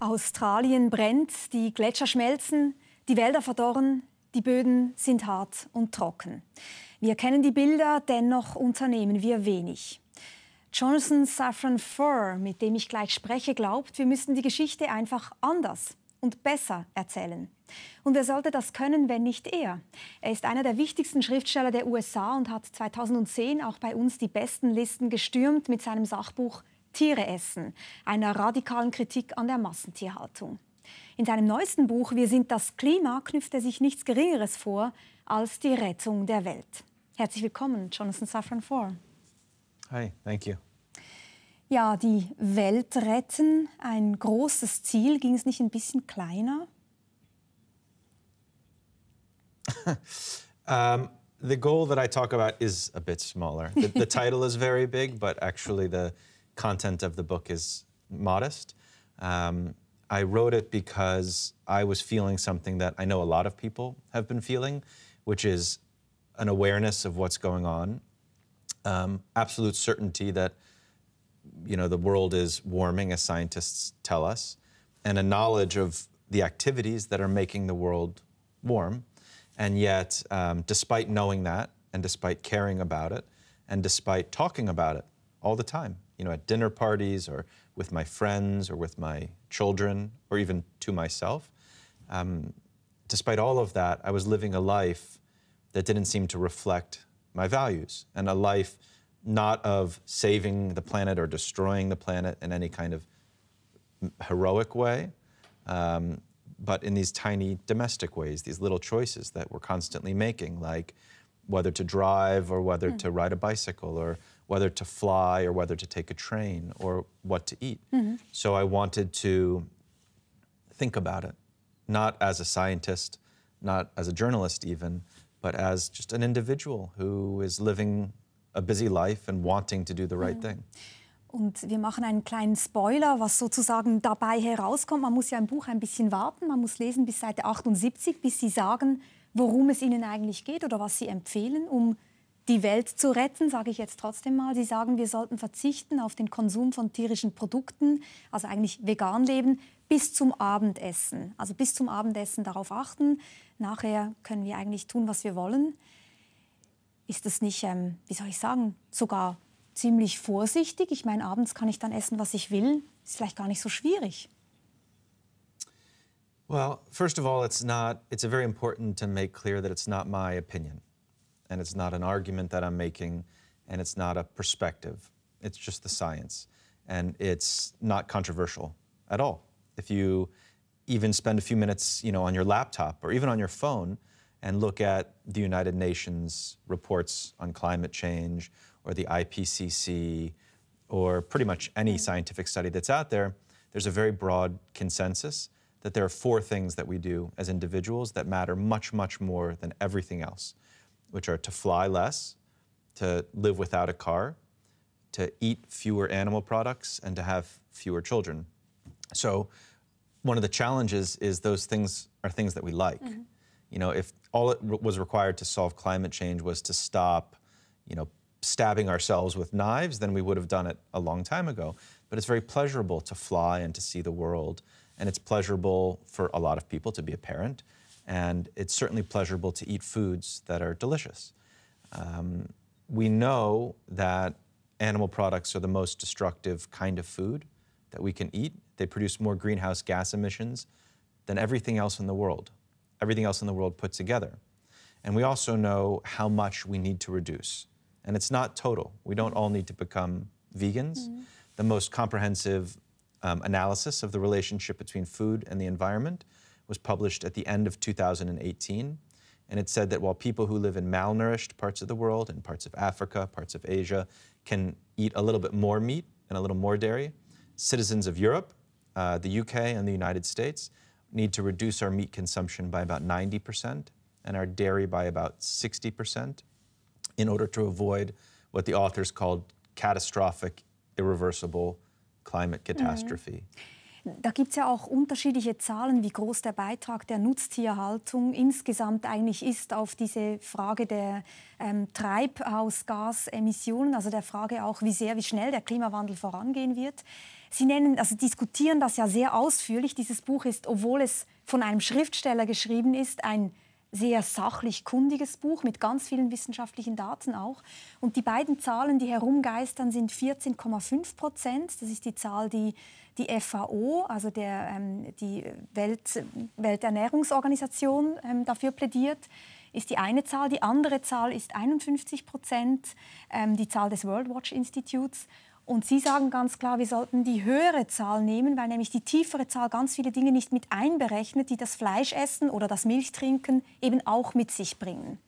Australien brennt, die Gletscher schmelzen, die Wälder verdorren, die Böden sind hart und trocken. Wir kennen die Bilder, dennoch unternehmen wir wenig. Jonathan Safran Foer, mit dem ich gleich spreche, glaubt, wir müssen die Geschichte einfach anders und besser erzählen. Und wer sollte das können, wenn nicht er? Er ist einer der wichtigsten Schriftsteller der USA und hat 2010 auch bei uns die besten Listen gestürmt mit seinem Sachbuch Tiere essen, einer radikalen Kritik an der Massentierhaltung. In seinem neuesten Buch Wir sind das Klima knüpft er sich nichts Geringeres vor als die Rettung der Welt. Herzlich willkommen, Jonathan Safran Foer. Hi, thank you. Ja, die Welt retten, ein großes Ziel. Ging es nicht ein bisschen kleiner? um, the goal that I talk about is a bit smaller. The, the title is very big, but actually the content of the book is modest. Um, I wrote it because I was feeling something that I know a lot of people have been feeling, which is an awareness of what's going on, um, absolute certainty that you know the world is warming, as scientists tell us, and a knowledge of the activities that are making the world warm. And yet, um, despite knowing that, and despite caring about it, and despite talking about it all the time, you know, at dinner parties or with my friends or with my children or even to myself. Um, despite all of that, I was living a life that didn't seem to reflect my values and a life not of saving the planet or destroying the planet in any kind of heroic way, um, but in these tiny domestic ways, these little choices that we're constantly making, like whether to drive or whether mm. to ride a bicycle or whether to fly or whether to take a train or what to eat. Mm-hmm. So I wanted to think about it, not as a scientist, not as a journalist even, but as just an individual who is living a busy life and wanting to do the right mm-hmm. thing. Und wir machen einen kleinen Spoiler, was sozusagen dabei herauskommt. Man muss ja im Buch ein bisschen warten. Man muss lesen bis Seite 78, bis Sie sagen, worum es Ihnen eigentlich geht oder was Sie empfehlen, um die Welt zu retten, sage ich jetzt trotzdem mal. Sie sagen, wir sollten verzichten auf den Konsum von tierischen Produkten, also eigentlich vegan leben, bis zum Abendessen. Also bis zum Abendessen darauf achten. Nachher können wir eigentlich tun, was wir wollen. Ist das nicht, ähm, wie soll ich sagen, sogar ziemlich vorsichtig? Ich meine, abends kann ich dann essen, was ich will. Ist vielleicht gar nicht so schwierig. Well, first of all, it's not, it's very important to make clear that it's not my opinion. And it's not an argument that I'm making, and it's not a perspective. It's just the science. And it's not controversial at all. If you even spend a few minutes, you know, on your laptop or even on your phone and look at the United Nations reports on climate change or the IPCC or pretty much any mm-hmm. scientific study that's out there, there's a very broad consensus that there are four things that we do as individuals that matter much, much more than everything else which are to fly less, to live without a car, to eat fewer animal products, and to have fewer children. So, one of the challenges is those things are things that we like. Mm-hmm. You know, if all it was required to solve climate change was to stop, you know, stabbing ourselves with knives, then we would have done it a long time ago. But it's very pleasurable to fly and to see the world. And it's pleasurable for a lot of people to be a parent. And it's certainly pleasurable to eat foods that are delicious. Um, we know that animal products are the most destructive kind of food that we can eat. They produce more greenhouse gas emissions than everything else in the world, everything else in the world put together. And we also know how much we need to reduce. And it's not total. We don't all need to become vegans. Mm-hmm. The most comprehensive um, analysis of the relationship between food and the environment was published at the end of 2018. And it said that while people who live in malnourished parts of the world, in parts of Africa, parts of Asia, can eat a little bit more meat and a little more dairy, citizens of Europe, uh, the UK, and the United States need to reduce our meat consumption by about 90% and our dairy by about 60% in order to avoid what the authors called catastrophic, irreversible climate catastrophe. Mm. Da gibt es ja auch unterschiedliche Zahlen, wie groß der Beitrag der Nutztierhaltung insgesamt eigentlich ist auf diese Frage der ähm, Treibhausgasemissionen, also der Frage auch, wie sehr, wie schnell der Klimawandel vorangehen wird. Sie nennen, also diskutieren das ja sehr ausführlich. Dieses Buch ist, obwohl es von einem Schriftsteller geschrieben ist, ein sehr sachlich kundiges Buch mit ganz vielen wissenschaftlichen Daten auch. Und die beiden Zahlen, die herumgeistern, sind 14,5 Prozent. Das ist die Zahl, die die FAO, also der, ähm, die Welt, Welternährungsorganisation, ähm, dafür plädiert ist die eine Zahl. Die andere Zahl ist 51 Prozent, ähm, die Zahl des World Watch Institutes. Und Sie sagen ganz klar, wir sollten die höhere Zahl nehmen, weil nämlich die tiefere Zahl ganz viele Dinge nicht mit einberechnet, die das Fleischessen oder das Milchtrinken eben auch mit sich bringen.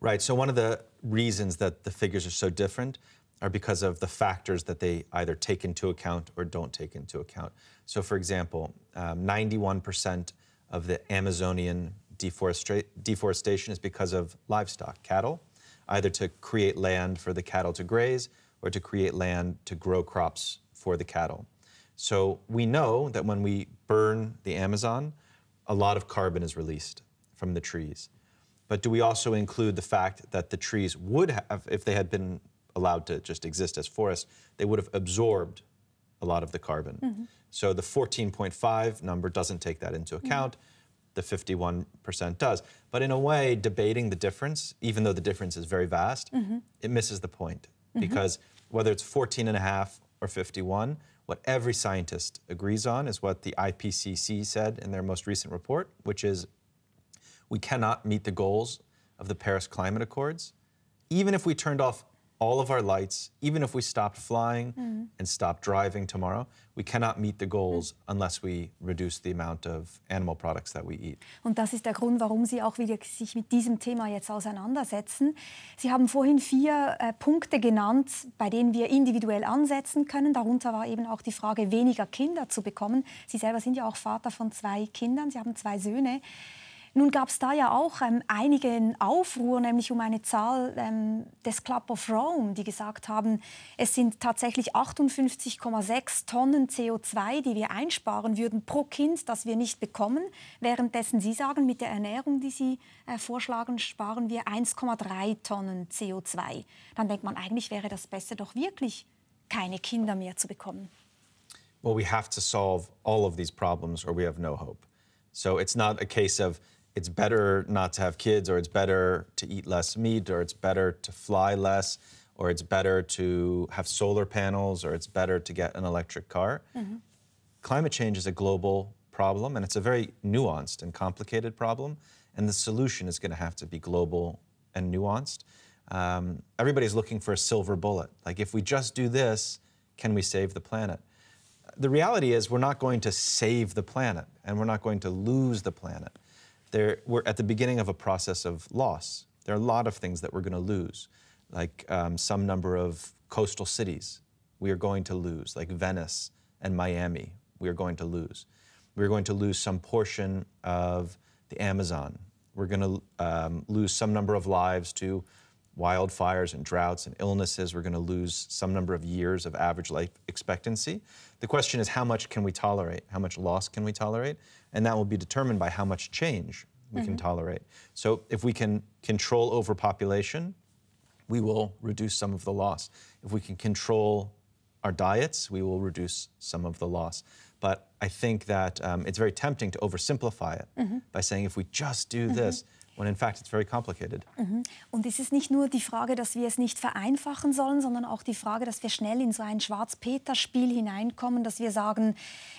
Right. So one of the reasons that the figures are so different are because of the factors that they either take into account or don't take into account. So, for example, um, 91% of the Amazonian deforestation is because of livestock, cattle, either to create land for the cattle to graze or to create land to grow crops for the cattle. So we know that when we burn the Amazon, a lot of carbon is released from the trees. But do we also include the fact that the trees would have, if they had been allowed to just exist as forests, they would have absorbed a lot of the carbon. Mm -hmm. So the 14.5 number doesn't take that into account. Mm -hmm. The 51% does. But in a way, debating the difference, even though the difference is very vast, mm -hmm. it misses the point. Mm-hmm. because whether it's 14 and a half or 51, what every scientist agrees on is what the IPCC said in their most recent report, which is we cannot meet the goals of the Paris Climate Accords, even if we turned off all of our lights, even if we stopped flying mm. and stopped driving tomorrow, we cannot meet the goals unless we reduce the amount of animal products that we eat. Und das ist der Grund, warum Sie auch wieder sich mit diesem Thema jetzt auseinandersetzen. Sie haben vorhin vier äh, Punkte genannt, bei denen wir individuell ansetzen können. Darunter war eben auch die Frage, weniger Kinder zu bekommen. Sie selber sind ja auch Vater von zwei Kindern. Sie haben zwei Söhne. Nun gab es da ja auch ähm, einigen Aufruhr, nämlich um eine Zahl ähm, des Club of Rome, die gesagt haben, es sind tatsächlich 58,6 Tonnen CO2, die wir einsparen würden pro Kind, das wir nicht bekommen. Währenddessen Sie sagen, mit der Ernährung, die Sie äh, vorschlagen, sparen wir 1,3 Tonnen CO2. Dann denkt man, eigentlich wäre das besser doch wirklich, keine Kinder mehr zu bekommen. Well, we have to solve all of these problems or we have no hope. So it's not a case of it's better not to have kids, or it's better to eat less meat, or it's better to fly less, or it's better to have solar panels, or it's better to get an electric car. Mm-hmm. Climate change is a global problem, and it's a very nuanced and complicated problem, and the solution is going to have to be global and nuanced. Um, everybody's looking for a silver bullet. Like, if we just do this, can we save the planet? The reality is, we're not going to save the planet, and we're not going to lose the planet there, we're at the beginning of a process of loss. There are a lot of things that we're going to lose, like um, some number of coastal cities we are going to lose, like Venice and Miami, we are going to lose. We're going to lose some portion of the Amazon. We're going to um, lose some number of lives to wildfires and droughts and illnesses. We're going to lose some number of years of average life expectancy. The question is how much can we tolerate? How much loss can we tolerate? And that will be determined by how much change we mm-hmm. can tolerate. So if we can control overpopulation, we will reduce some of the loss. If we can control our diets, we will reduce some of the loss. But I think that um, it's very tempting to oversimplify it mm-hmm. by saying if we just do mm-hmm. this, when in fact it's very complicated. Mhm. Und es ist nicht nur die Frage, dass wir es nicht vereinfachen sollen, sondern auch die Frage, dass wir schnell in so ein Schwarz-Peter-Spiel hineinkommen, dass wir sagen,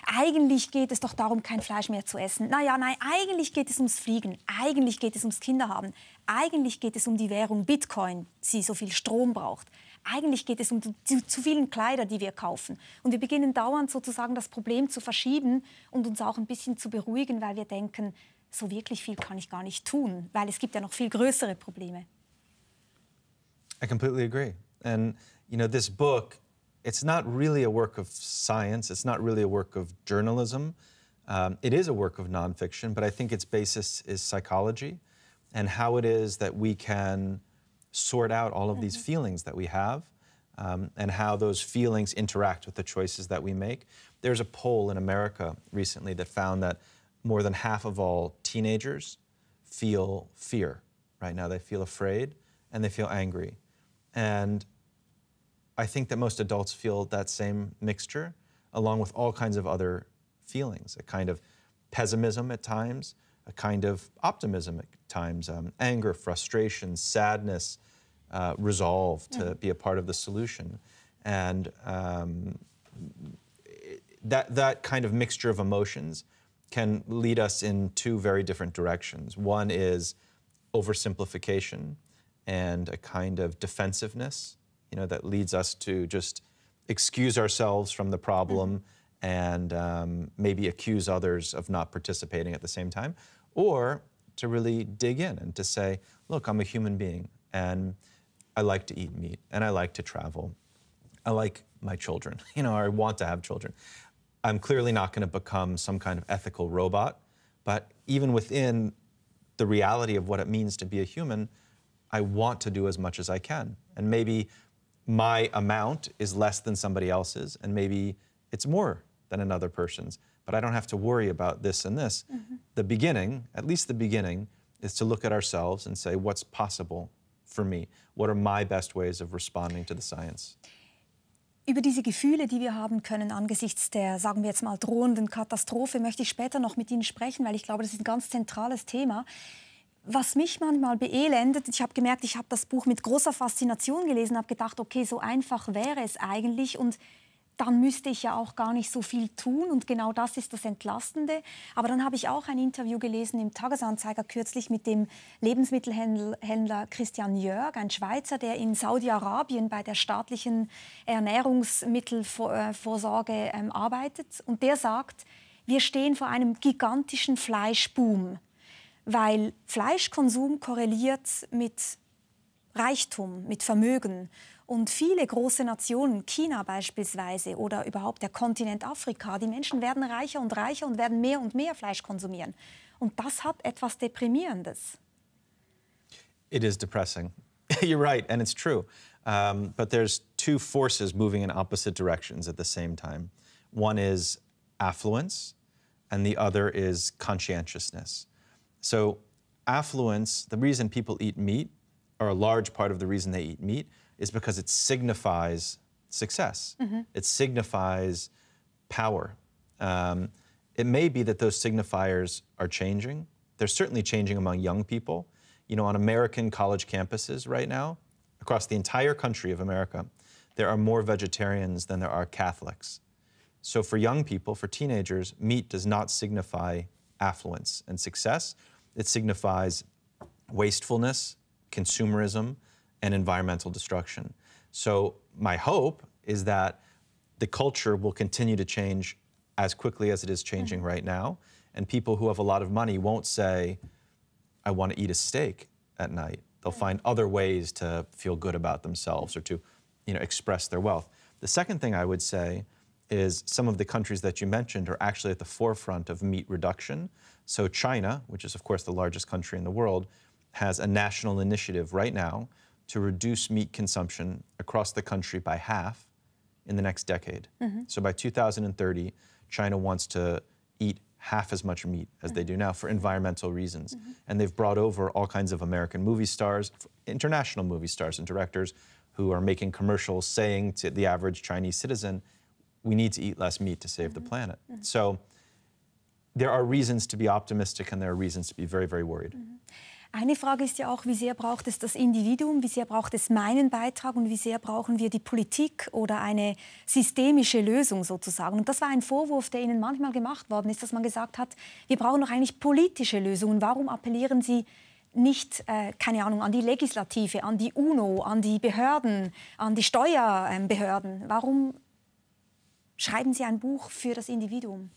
eigentlich geht es doch darum, kein Fleisch mehr zu essen. Naja, nein, eigentlich geht es ums Fliegen, eigentlich geht es ums Kinderhaben, eigentlich geht es um die Währung Bitcoin, die so viel Strom braucht. Eigentlich geht es um die, zu vielen Kleider, die wir kaufen. Und wir beginnen dauernd sozusagen das Problem zu verschieben und uns auch ein bisschen zu beruhigen, weil wir denken, so wirklich viel kann ich gar nicht tun, weil es gibt ja noch viel größere Probleme. I completely agree. And you know, this book, it's not really a work of science. It's not really a work of journalism. Um, it is a work of nonfiction, but I think its basis is psychology and how it is that we can sort out all of these mm-hmm. feelings that we have um, and how those feelings interact with the choices that we make. There's a poll in America recently that found that more than half of all teenagers feel fear right now. They feel afraid and they feel angry. And I think that most adults feel that same mixture, along with all kinds of other feelings a kind of pessimism at times, a kind of optimism at times, um, anger, frustration, sadness, uh, resolve to mm. be a part of the solution. And um, that, that kind of mixture of emotions can lead us in two very different directions. One is oversimplification and a kind of defensiveness, you know, that leads us to just excuse ourselves from the problem mm-hmm. and um, maybe accuse others of not participating at the same time, or to really dig in and to say, look, I'm a human being and I like to eat meat and I like to travel. I like my children, you know, I want to have children. I'm clearly not going to become some kind of ethical robot, but even within the reality of what it means to be a human, I want to do as much as I can. And maybe my amount is less than somebody else's, and maybe it's more than another person's, but I don't have to worry about this and this. Mm-hmm. The beginning, at least the beginning, is to look at ourselves and say, what's possible for me? What are my best ways of responding to the science? Über diese Gefühle, die wir haben können angesichts der, sagen wir jetzt mal, drohenden Katastrophe, möchte ich später noch mit Ihnen sprechen, weil ich glaube, das ist ein ganz zentrales Thema. Was mich manchmal beelendet, ich habe gemerkt, ich habe das Buch mit großer Faszination gelesen, habe gedacht, okay, so einfach wäre es eigentlich und dann müsste ich ja auch gar nicht so viel tun und genau das ist das Entlastende. Aber dann habe ich auch ein Interview gelesen im Tagesanzeiger kürzlich mit dem Lebensmittelhändler Christian Jörg, ein Schweizer, der in Saudi-Arabien bei der staatlichen Ernährungsmittelvorsorge ähm, arbeitet und der sagt, wir stehen vor einem gigantischen Fleischboom, weil Fleischkonsum korreliert mit Reichtum, mit Vermögen. Und viele große Nationen, China beispielsweise oder überhaupt der Kontinent Afrika, die Menschen werden reicher und reicher und werden mehr und mehr Fleisch konsumieren. Und das hat etwas Deprimierendes. It is depressing. You're right, and it's true. Um, but there's two forces moving in opposite directions at the same time. One is affluence, and the other is conscientiousness. So, affluence, the reason people eat meat, or a large part of the reason they eat meat, is because it signifies success. Mm-hmm. It signifies power. Um, it may be that those signifiers are changing. They're certainly changing among young people. You know, on American college campuses right now, across the entire country of America, there are more vegetarians than there are Catholics. So for young people, for teenagers, meat does not signify affluence and success. It signifies wastefulness, consumerism, and environmental destruction. So my hope is that the culture will continue to change as quickly as it is changing right now, and people who have a lot of money won't say, "I want to eat a steak at night." They'll find other ways to feel good about themselves or to, you know, express their wealth. The second thing I would say is some of the countries that you mentioned are actually at the forefront of meat reduction. So China, which is of course the largest country in the world, has a national initiative right now to reduce meat consumption across the country by half in the next decade. Mm-hmm. So by 2030, China wants to eat half as much meat as mm-hmm. they do now for environmental reasons. Mm-hmm. And they've brought over all kinds of American movie stars, international movie stars and directors who are making commercials saying to the average Chinese citizen, we need to eat less meat to save the mm-hmm. planet. Mm-hmm. So there are reasons to be optimistic and there are reasons to be very, very worried. Eine Frage ist ja auch, wie sehr braucht es das Individuum, wie sehr braucht es meinen Beitrag und wie sehr brauchen wir die Politik oder eine systemische Lösung sozusagen. Und das war ein Vorwurf, der Ihnen manchmal gemacht worden ist, dass man gesagt hat, wir brauchen doch eigentlich politische Lösungen. Warum appellieren Sie nicht, äh, keine Ahnung, an die Legislative, an die UNO, an die Behörden, an die Steuerbehörden? Warum schreiben Sie ein Buch für das Individuum?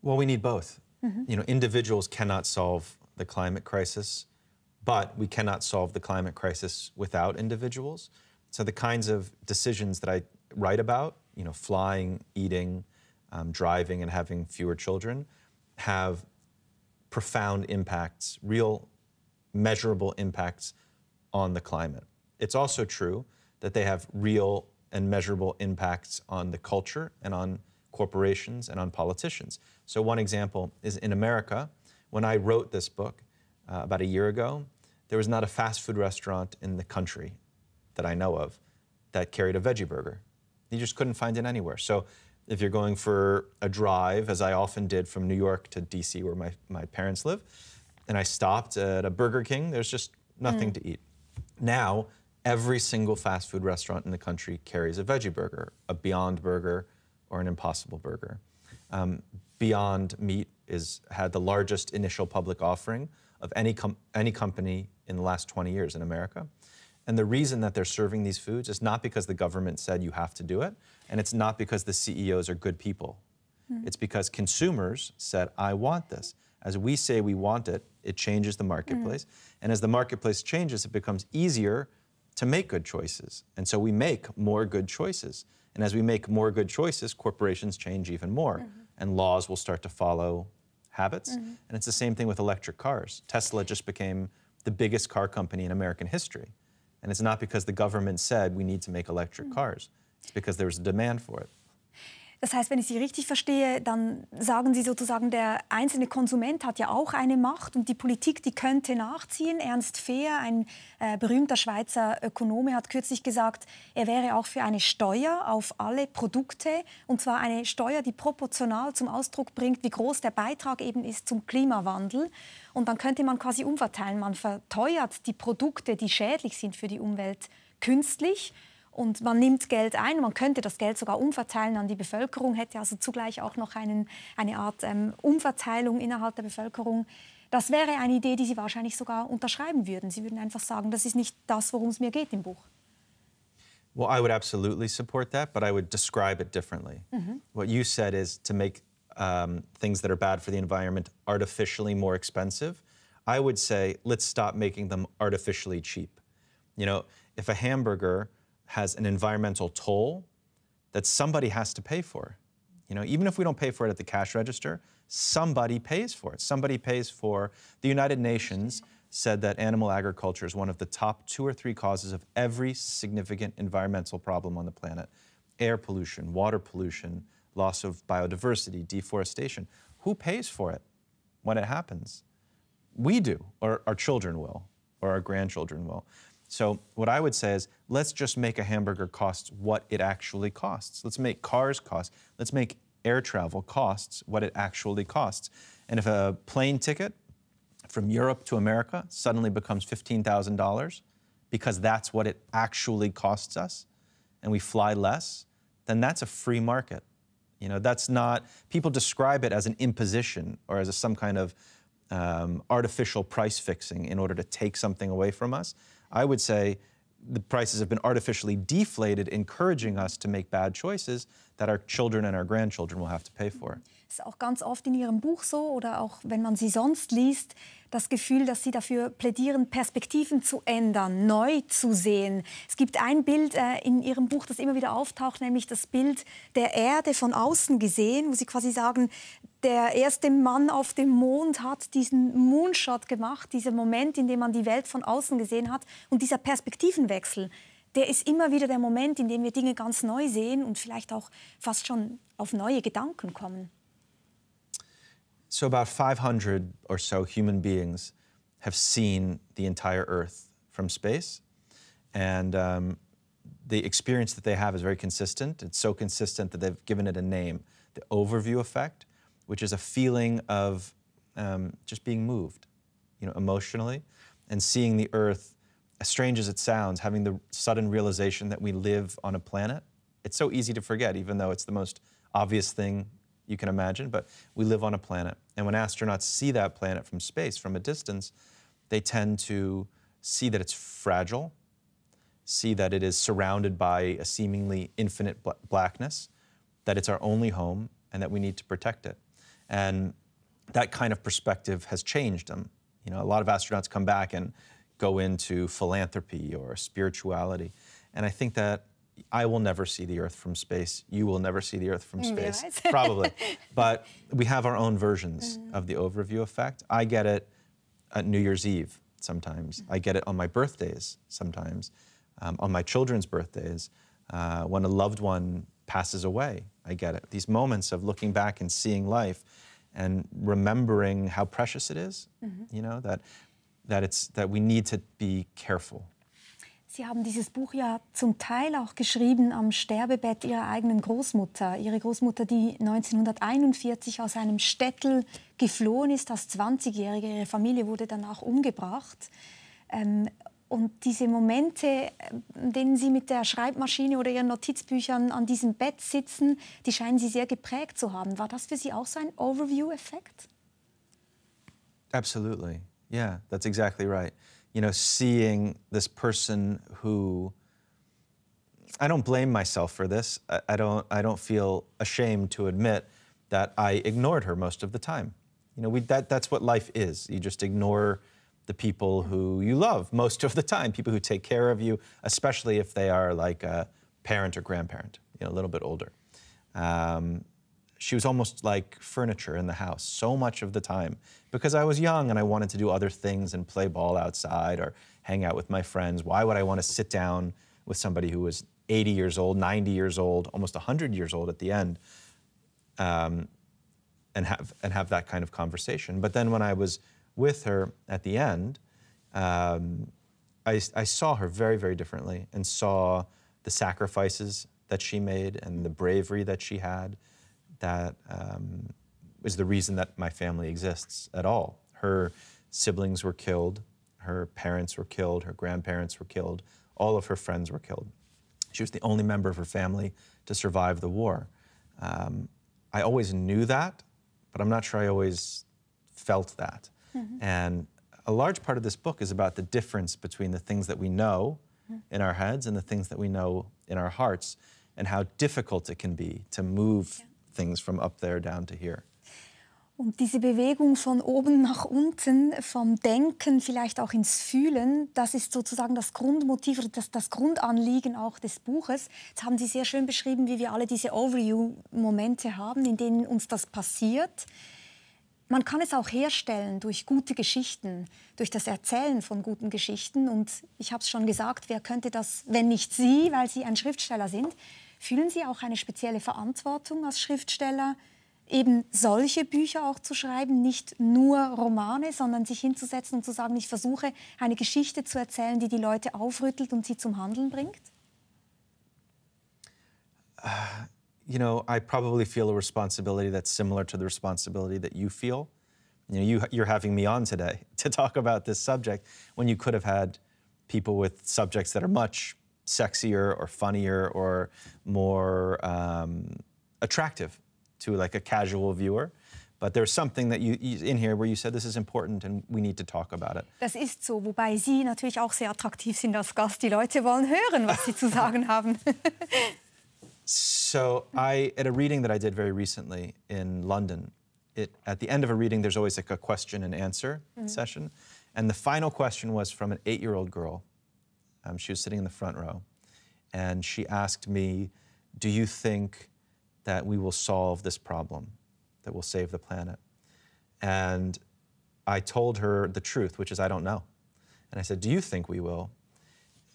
Well, we need both. Mm-hmm. You know, individuals cannot solve the climate crisis, but we cannot solve the climate crisis without individuals. So the kinds of decisions that I write about, you know, flying, eating, um, driving, and having fewer children, have profound impacts, real measurable impacts on the climate. It's also true that they have real and measurable impacts on the culture and on corporations and on politicians. So, one example is in America, when I wrote this book uh, about a year ago, there was not a fast food restaurant in the country that I know of that carried a veggie burger. You just couldn't find it anywhere. So, if you're going for a drive, as I often did from New York to DC, where my, my parents live, and I stopped at a Burger King, there's just nothing mm. to eat. Now, every single fast food restaurant in the country carries a veggie burger, a Beyond Burger, or an Impossible Burger. Um, Beyond Meat is had the largest initial public offering of any com- any company in the last 20 years in America. And the reason that they're serving these foods is not because the government said you have to do it, and it's not because the CEOs are good people. Mm. It's because consumers said, I want this. As we say we want it, it changes the marketplace. Mm. And as the marketplace changes, it becomes easier to make good choices. And so we make more good choices. And as we make more good choices, corporations change even more. Mm-hmm. And laws will start to follow habits. Mm-hmm. And it's the same thing with electric cars. Tesla just became the biggest car company in American history. And it's not because the government said we need to make electric mm-hmm. cars, it's because there's a demand for it. Das heißt, wenn ich Sie richtig verstehe, dann sagen Sie sozusagen, der einzelne Konsument hat ja auch eine Macht und die Politik, die könnte nachziehen. Ernst Fehr, ein äh, berühmter Schweizer Ökonome, hat kürzlich gesagt, er wäre auch für eine Steuer auf alle Produkte und zwar eine Steuer, die proportional zum Ausdruck bringt, wie groß der Beitrag eben ist zum Klimawandel. Und dann könnte man quasi umverteilen. Man verteuert die Produkte, die schädlich sind für die Umwelt, künstlich und man nimmt Geld ein. Man könnte das Geld sogar umverteilen an die Bevölkerung, hätte also zugleich auch noch einen, eine Art ähm, Umverteilung innerhalb der Bevölkerung. Das wäre eine Idee, die Sie wahrscheinlich sogar unterschreiben würden. Sie würden einfach sagen, das ist nicht das, worum es mir geht im Buch. Well, I would absolutely support that, but I would describe it differently. Mm -hmm. What you said is to make um, things that are bad for the environment artificially more expensive. I would say let's stop making them artificially cheap. You know, if a hamburger has an environmental toll that somebody has to pay for. You know, even if we don't pay for it at the cash register, somebody pays for it. Somebody pays for the United Nations said that animal agriculture is one of the top two or three causes of every significant environmental problem on the planet. Air pollution, water pollution, loss of biodiversity, deforestation. Who pays for it when it happens? We do, or our children will, or our grandchildren will. So what I would say is let's just make a hamburger cost what it actually costs. Let's make cars cost. Let's make air travel costs what it actually costs. And if a plane ticket from Europe to America suddenly becomes $15,000 because that's what it actually costs us and we fly less, then that's a free market. You know, that's not, people describe it as an imposition or as a, some kind of um, artificial price fixing in order to take something away from us. I would say the prices have been artificially deflated, encouraging us to make bad choices that our children and our grandchildren will have to pay for. Das ist auch ganz oft in Ihrem Buch so oder auch wenn man Sie sonst liest, das Gefühl, dass Sie dafür plädieren, Perspektiven zu ändern, neu zu sehen. Es gibt ein Bild äh, in Ihrem Buch, das immer wieder auftaucht, nämlich das Bild der Erde von außen gesehen, wo Sie quasi sagen, der erste Mann auf dem Mond hat diesen Moonshot gemacht, dieser Moment, in dem man die Welt von außen gesehen hat. Und dieser Perspektivenwechsel, der ist immer wieder der Moment, in dem wir Dinge ganz neu sehen und vielleicht auch fast schon auf neue Gedanken kommen. So, about 500 or so human beings have seen the entire Earth from space. And um, the experience that they have is very consistent. It's so consistent that they've given it a name the overview effect, which is a feeling of um, just being moved, you know, emotionally, and seeing the Earth, as strange as it sounds, having the sudden realization that we live on a planet. It's so easy to forget, even though it's the most obvious thing you can imagine, but we live on a planet. And when astronauts see that planet from space, from a distance, they tend to see that it's fragile, see that it is surrounded by a seemingly infinite bl- blackness, that it's our only home, and that we need to protect it. And that kind of perspective has changed them. You know, a lot of astronauts come back and go into philanthropy or spirituality. And I think that I will never see the Earth from space. You will never see the Earth from space, probably. But we have our own versions mm-hmm. of the overview effect. I get it at New Year's Eve sometimes. Mm-hmm. I get it on my birthdays sometimes. um, on my children's birthdays, uh, when a loved one passes away. I get it. These moments of looking back and seeing life and remembering how precious it is, you know, that, that, it's, that we need to be careful. Sie haben dieses Buch ja zum Teil auch geschrieben am Sterbebett Ihrer eigenen Großmutter. Ihre Großmutter, die 1941 aus einem Städtel geflohen ist als 20-Jährige. Ihre Familie wurde danach umgebracht. Ähm, und diese Momente, in denen Sie mit der Schreibmaschine oder Ihren Notizbüchern an diesem Bett sitzen, die scheinen Sie sehr geprägt zu haben. War das für Sie auch so ein Overview-Effekt? Absolutely. Yeah, that's exactly right. You know, seeing this person who I don't blame myself for this. I, I, don't I don't feel ashamed to admit that I ignored her most of the time. You know, we, that, that's what life is. You just ignore the people who you love most of the time, people who take care of you, especially if they are like a parent or grandparent, you know, a little bit older. Um, she was almost like furniture in the house so much of the time because I was young and I wanted to do other things and play ball outside or hang out with my friends. Why would I want to sit down with somebody who was 80 years old, 90 years old, almost 100 years old at the end, um, and have and have that kind of conversation? But then when I was with her at the end, um, I, I saw her very, very differently and saw the sacrifices that she made and the bravery that she had that um, is the reason that my family exists at all. Her siblings were killed, her parents were killed, her grandparents were killed, all of her friends were killed. She was the only member of her family to survive the war. Um, I always knew that, but I'm not sure I always felt that. Mm-hmm. And a large part of this book is about the difference between the things that we know mm-hmm. in our heads and the things that we know in our hearts, and how difficult it can be to move yeah. things from up there down to here. Und diese Bewegung von oben nach unten, vom Denken vielleicht auch ins Fühlen, das ist sozusagen das Grundmotiv, das, das Grundanliegen auch des Buches. Jetzt haben Sie sehr schön beschrieben, wie wir alle diese Overview-Momente haben, in denen uns das passiert. Man kann es auch herstellen durch gute Geschichten, durch das Erzählen von guten Geschichten. Und ich habe es schon gesagt, wer könnte das, wenn nicht Sie, weil Sie ein Schriftsteller sind? Fühlen Sie auch eine spezielle Verantwortung als Schriftsteller, eben solche Bücher auch zu schreiben, nicht nur Romane, sondern sich hinzusetzen und zu sagen, ich versuche eine Geschichte zu erzählen, die die Leute aufrüttelt und sie zum Handeln bringt? Uh, you know, I probably feel a responsibility that's similar to the responsibility that you feel. You know, you, you're having me on today to talk about this subject when you could have had people with subjects that are much sexier or funnier or more um, attractive to like a casual viewer. But there's something that you in here where you said this is important and we need to talk about it. Das ist so, wobei Sie natürlich auch sehr attraktiv sind als Gast. Die Leute wollen hören, was Sie zu sagen haben. so I at a reading that I did very recently in London, it at the end of a reading there's always like a question and answer mm -hmm. session, and the final question was from an eight-year-old girl. Um, she was sitting in the front row, and she asked me, "Do you think?" that we will solve this problem, that we'll save the planet. And I told her the truth, which is I don't know. And I said, Do you think we will?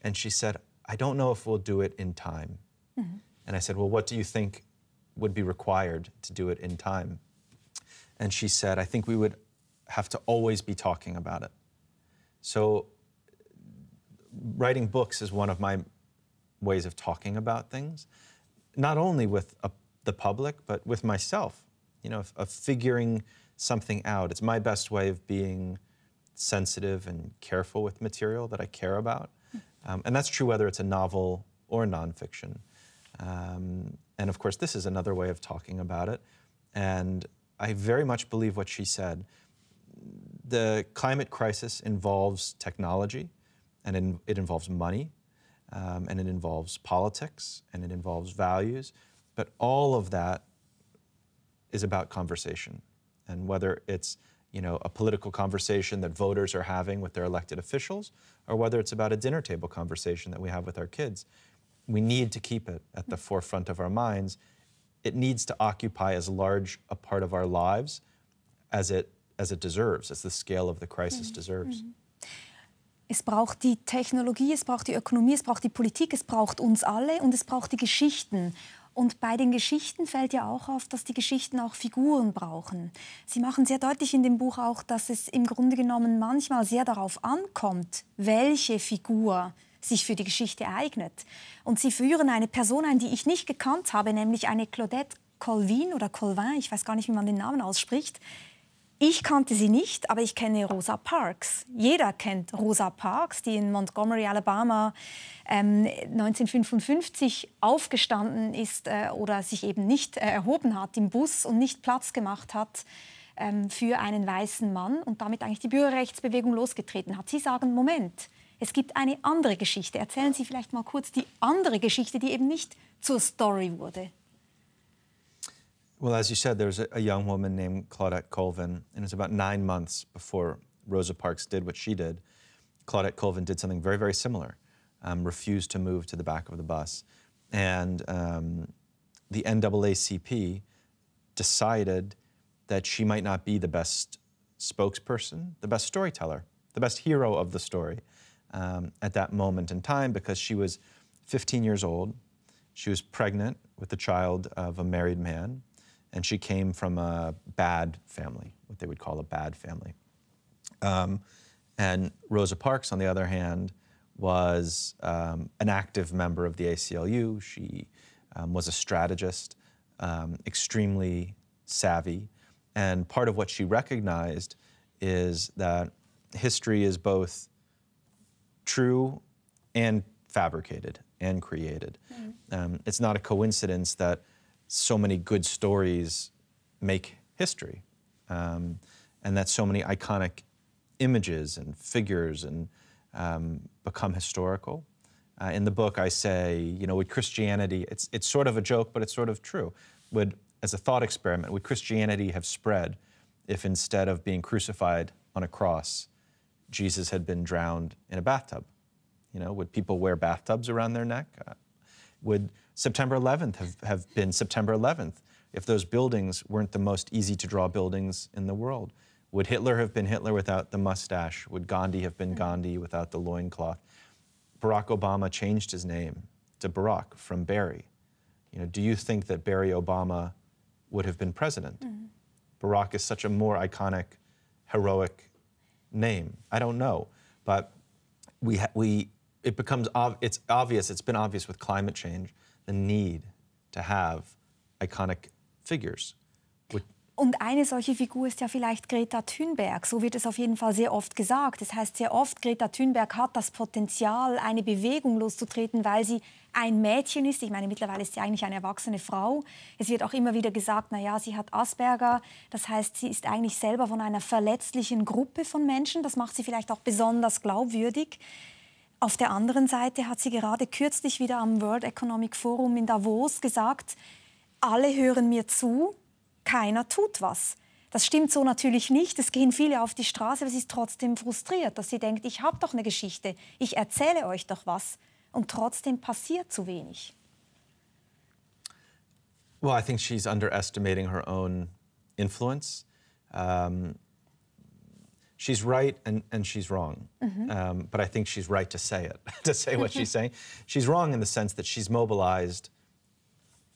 And she said, I don't know if we'll do it in time. Mm-hmm. And I said, Well, what do you think would be required to do it in time? And she said, I think we would have to always be talking about it. So, writing books is one of my ways of talking about things, not only with a the public, but with myself, you know, of, of figuring something out. It's my best way of being sensitive and careful with material that I care about. Um, and that's true whether it's a novel or nonfiction. Um, and of course, this is another way of talking about it. And I very much believe what she said. The climate crisis involves technology, and in, it involves money, um, and it involves politics, and it involves values. But all of that is about conversation. And whether it's you know, a political conversation that voters are having with their elected officials, or whether it's about a dinner table conversation that we have with our kids, we need to keep it at the forefront of our minds. It needs to occupy as large a part of our lives as it, as it deserves, as the scale of the crisis -hmm. deserves. -hmm. Es braucht die Technologie, es braucht die Ökonomie, es braucht die Politik, es braucht uns alle und es braucht die Geschichten. Und bei den Geschichten fällt ja auch auf, dass die Geschichten auch Figuren brauchen. Sie machen sehr deutlich in dem Buch auch, dass es im Grunde genommen manchmal sehr darauf ankommt, welche Figur sich für die Geschichte eignet. Und Sie führen eine Person ein, die ich nicht gekannt habe, nämlich eine Claudette Colvin oder Colvin, ich weiß gar nicht, wie man den Namen ausspricht, ich kannte sie nicht, aber ich kenne Rosa Parks. Jeder kennt Rosa Parks, die in Montgomery, Alabama ähm, 1955 aufgestanden ist äh, oder sich eben nicht äh, erhoben hat im Bus und nicht Platz gemacht hat ähm, für einen weißen Mann und damit eigentlich die Bürgerrechtsbewegung losgetreten hat. Sie sagen, Moment, es gibt eine andere Geschichte. Erzählen Sie vielleicht mal kurz die andere Geschichte, die eben nicht zur Story wurde. Well, as you said, there was a, a young woman named Claudette Colvin, and it was about nine months before Rosa Parks did what she did. Claudette Colvin did something very, very similar, um, refused to move to the back of the bus. And um, the NAACP decided that she might not be the best spokesperson, the best storyteller, the best hero of the story um, at that moment in time because she was 15 years old. She was pregnant with the child of a married man and she came from a bad family, what they would call a bad family. Um, and Rosa Parks, on the other hand, was um, an active member of the ACLU. She um, was a strategist, um, extremely savvy. And part of what she recognized is that history is both true and fabricated and created. Mm. it's not a coincidence that so many good stories make history, um, and that so many iconic images and figures and um, become historical. Uh, in the book, I say, you know, would Christianity, it's, it's sort of a joke, but it's sort of true. Would, as a thought experiment, would Christianity have spread if instead of being crucified on a cross, Jesus had been drowned in a bathtub? You know, would people wear bathtubs around their neck? Uh, would September 11th have, have been September 11th if those buildings weren't the most easy to draw buildings in the world? Would Hitler have been Hitler without the mustache? Would Gandhi have been Gandhi without the loincloth? Barack Obama changed his name to Barack from Barry. You know, do you think that Barry Obama would have been president? Mm-hmm. Barack is such a more iconic, heroic name. I don't know, but we we it becomes ov- it's obvious. It's been obvious with climate change the need to have iconic figures. Und eine solche Figur ist ja vielleicht Greta Thunberg. So wird es auf jeden Fall sehr oft gesagt. Das heißt sehr oft, Greta Thunberg hat das Potenzial, eine Bewegung loszutreten, weil sie ein Mädchen ist. Ich meine, mittlerweile ist sie eigentlich eine erwachsene Frau. Es wird auch immer wieder gesagt, na ja, sie hat Asperger. Das heißt, sie ist eigentlich selber von einer verletzlichen Gruppe von Menschen. Das macht sie vielleicht auch besonders glaubwürdig. Auf der anderen Seite hat sie gerade kürzlich wieder am World Economic Forum in Davos gesagt, alle hören mir zu, keiner tut was. Das stimmt so natürlich nicht. Es gehen viele auf die Straße, aber sie ist trotzdem frustriert, dass sie denkt, ich habe doch eine Geschichte, ich erzähle euch doch was. Und trotzdem passiert zu wenig. Well, I think she's underestimating her own influence. Um, she's right and, and she's wrong. Mm-hmm. Um, but I think she's right to say it, to say what she's saying. She's wrong in the sense that she's mobilized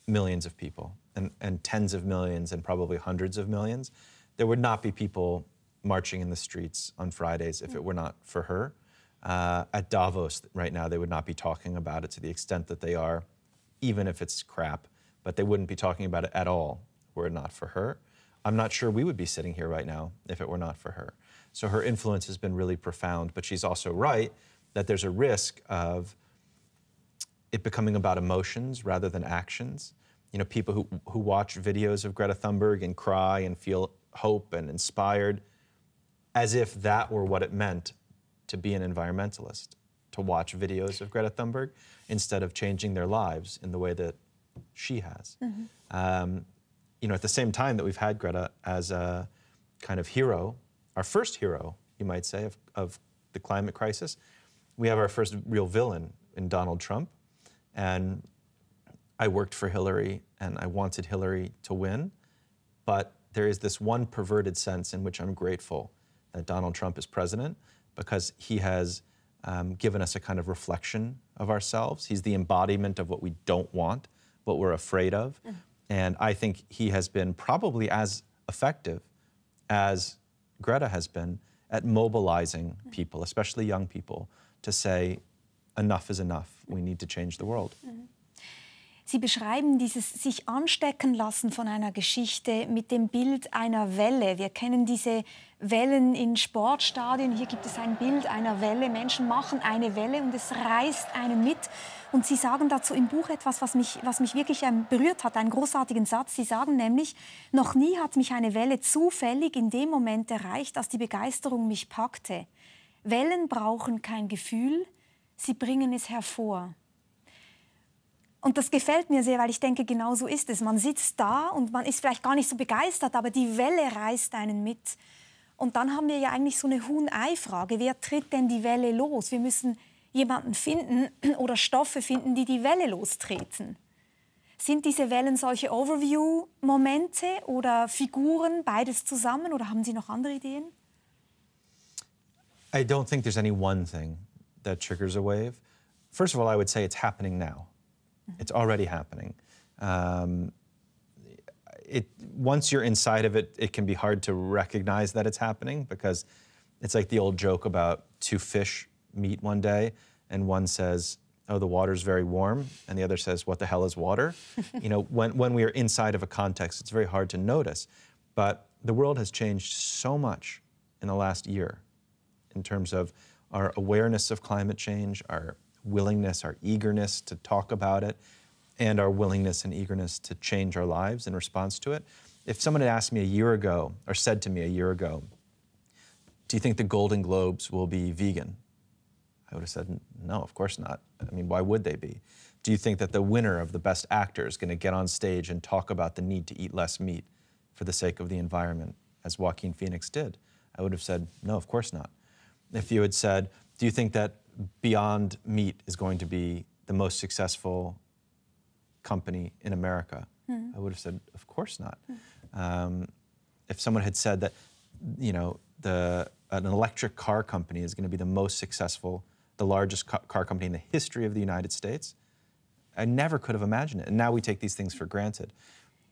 millions of people and, and tens of millions and probably hundreds of millions. There would not be people marching in the streets on Fridays if it were not for her. Uh, at Davos right now, they would not be talking about it to the extent that they are, even if it's crap, but they wouldn't be talking about it at all were it not for her. I'm not sure we would be sitting here right now if it were not for her. So her influence has been really profound, but she's also right that there's a risk of it becoming about emotions rather than actions. You know, people who, who watch videos of Greta Thunberg and cry and feel hope and inspired as if that were what it meant to be an environmentalist, to watch videos of Greta Thunberg instead of changing their lives in the way that she has. Mm-hmm. Um, you know, at the same time that we've had Greta as a kind of hero our first hero, you might say, of, of the climate crisis. We have our first real villain in Donald Trump. And I worked for Hillary and I wanted Hillary to win. But there is this one perverted sense in which I'm grateful that Donald Trump is president because he has um, given us a kind of reflection of ourselves. He's the embodiment of what we don't want, what we're afraid of. Mm-hmm. And I think he has been probably as effective as Greta has been at mobilizing mm-hmm. people, especially young people, to say, enough is enough. We mm-hmm. need to change the world. Sie beschreiben dieses sich anstecken lassen von einer Geschichte mit dem Bild einer Welle. Wir kennen diese Wellen in Sportstadien. Hier gibt es ein Bild einer Welle. Menschen machen eine Welle und es reißt einen mit. Und Sie sagen dazu im Buch etwas, was mich, was mich wirklich ähm, berührt hat, einen großartigen Satz. Sie sagen nämlich, noch nie hat mich eine Welle zufällig in dem Moment erreicht, als die Begeisterung mich packte. Wellen brauchen kein Gefühl, sie bringen es hervor. Und das gefällt mir sehr, weil ich denke, genau so ist es. Man sitzt da und man ist vielleicht gar nicht so begeistert, aber die Welle reißt einen mit. Und dann haben wir ja eigentlich so eine Huhn-Ei-Frage. Wer tritt denn die Welle los? Wir müssen jemanden finden oder Stoffe finden, die die Welle lostreten. Sind diese Wellen solche Overview-Momente oder Figuren, beides zusammen? Oder haben Sie noch andere Ideen? I don't think there's any one thing that triggers a wave. First of all, I would say it's happening now. It's already happening. Um, it, once you're inside of it, it can be hard to recognize that it's happening because it's like the old joke about two fish meet one day and one says, oh, the water's very warm, and the other says, what the hell is water? you know, when, when we are inside of a context, it's very hard to notice. But the world has changed so much in the last year in terms of our awareness of climate change, our willingness, our eagerness to talk about it, and our willingness and eagerness to change our lives in response to it. If someone had asked me a year ago, or said to me a year ago, do you think the Golden Globes will be vegan? I would have said, no, of course not. I mean, why would they be? Do you think that the winner of the best actor is going to get on stage and talk about the need to eat less meat for the sake of the environment, as Joaquin Phoenix did? I would have said, no, of course not. If you had said, do you think that Beyond Meat is going to be the most successful company in America? Mm. I would have said, of course not. Mm. Um, if someone had said that, you know, the, an electric car company is going to be the most successful, the largest ca car company in the history of the United States, I never could have imagined it. And now we take these things for granted.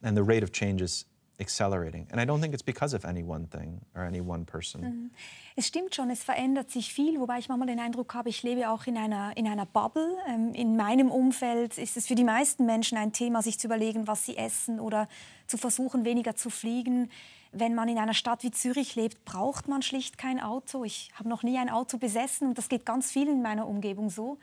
And the rate of change is accelerating. And I don't think it's because of any one thing or any one person. Mhm. Es stimmt schon, es verändert sich viel, wobei ich manchmal den Eindruck habe, ich lebe auch in einer, in einer Bubble. Ähm, in meinem Umfeld ist es für die meisten Menschen ein Thema, sich zu überlegen, was sie essen oder zu versuchen, weniger zu fliegen. Wenn man in einer Stadt wie Zürich lebt, braucht man schlicht kein Auto. Ich habe noch nie ein Auto besessen und das geht ganz vielen in meiner Umgebung so.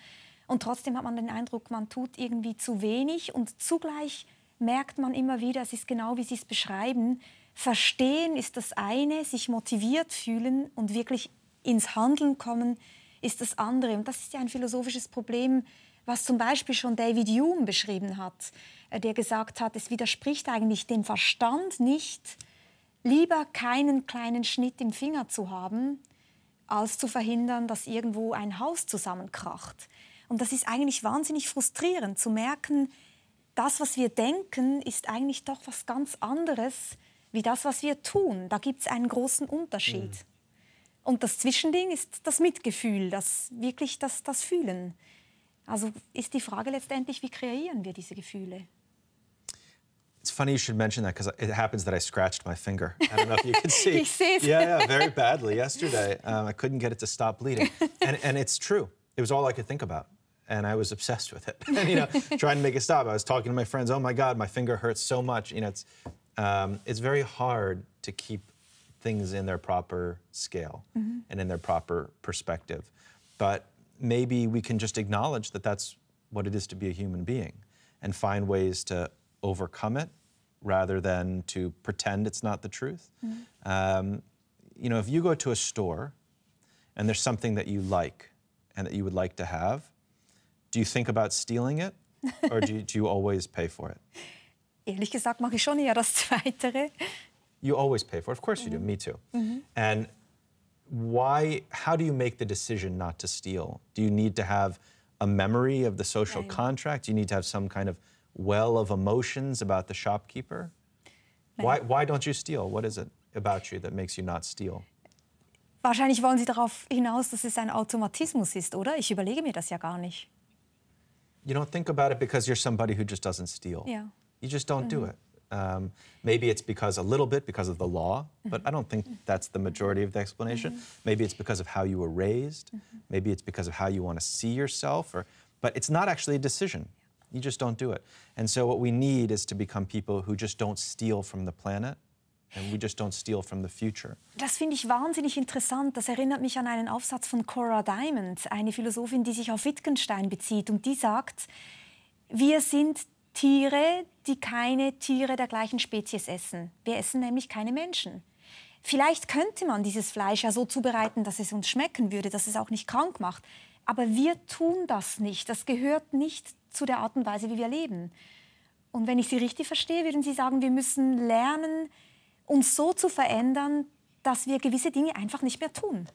Und trotzdem hat man den Eindruck, man tut irgendwie zu wenig und zugleich merkt man immer wieder, es ist genau wie Sie es beschreiben, verstehen ist das eine, sich motiviert fühlen und wirklich ins Handeln kommen ist das andere. Und das ist ja ein philosophisches Problem, was zum Beispiel schon David Hume beschrieben hat, äh, der gesagt hat, es widerspricht eigentlich dem Verstand nicht, lieber keinen kleinen Schnitt im Finger zu haben, als zu verhindern, dass irgendwo ein Haus zusammenkracht. Und das ist eigentlich wahnsinnig frustrierend zu merken, das, was wir denken, ist eigentlich doch was ganz anderes wie das, was wir tun. Da gibt es einen großen Unterschied. Mhm. Und das Zwischending ist das Mitgefühl, das wirklich das, das Fühlen. Also ist die Frage letztendlich, wie kreieren wir diese Gefühle? It's funny you should mention that because it happens that I scratched my finger. I don't know if you can see. ich sehe Yeah, yeah, very badly yesterday. Um, I couldn't get it to stop bleeding, and, and it's true. It was all I could think about. And I was obsessed with it. and, you know, trying to make it stop. I was talking to my friends. Oh my God, my finger hurts so much. You know, it's um, it's very hard to keep things in their proper scale mm-hmm. and in their proper perspective. But maybe we can just acknowledge that that's what it is to be a human being, and find ways to overcome it rather than to pretend it's not the truth. Mm-hmm. Um, you know, if you go to a store and there's something that you like and that you would like to have, do you think about stealing it or do you, do you always pay for it? Ehrlich gesagt mache ich schon eher das Zweitere. You always pay for it. Of course you do. Me too. Mm -hmm. And why, how do you make the decision not to steal? Do you need to have a memory of the social Nein. contract? Do you need to have some kind of well of emotions about the shopkeeper? Why, why don't you steal? What is it about you that makes you not steal? Wahrscheinlich wollen Sie darauf hinaus, dass es ein Automatismus ist, oder? Ich überlege mir das ja gar nicht. You don't think about it because you're somebody who just doesn't steal. Yeah. You just don't do mm-hmm. it. Um, maybe it's because a little bit because of the law, mm-hmm. but I don't think that's the majority of the explanation. Mm-hmm. Maybe it's because of how you were raised. Maybe it's because of how you want to see yourself. Or, but it's not actually a decision. You just don't do it. And so what we need is to become people who just don't steal from the planet. Das finde ich wahnsinnig interessant. Das erinnert mich an einen Aufsatz von Cora Diamond, eine Philosophin, die sich auf Wittgenstein bezieht. Und die sagt, wir sind Tiere, die keine Tiere der gleichen Spezies essen. Wir essen nämlich keine Menschen. Vielleicht könnte man dieses Fleisch ja so zubereiten, dass es uns schmecken würde, dass es auch nicht krank macht. Aber wir tun das nicht. Das gehört nicht zu der Art und Weise, wie wir leben. Und wenn ich Sie richtig verstehe, würden Sie sagen, wir müssen lernen, uns so zu verändern, dass wir gewisse Dinge einfach nicht mehr tun.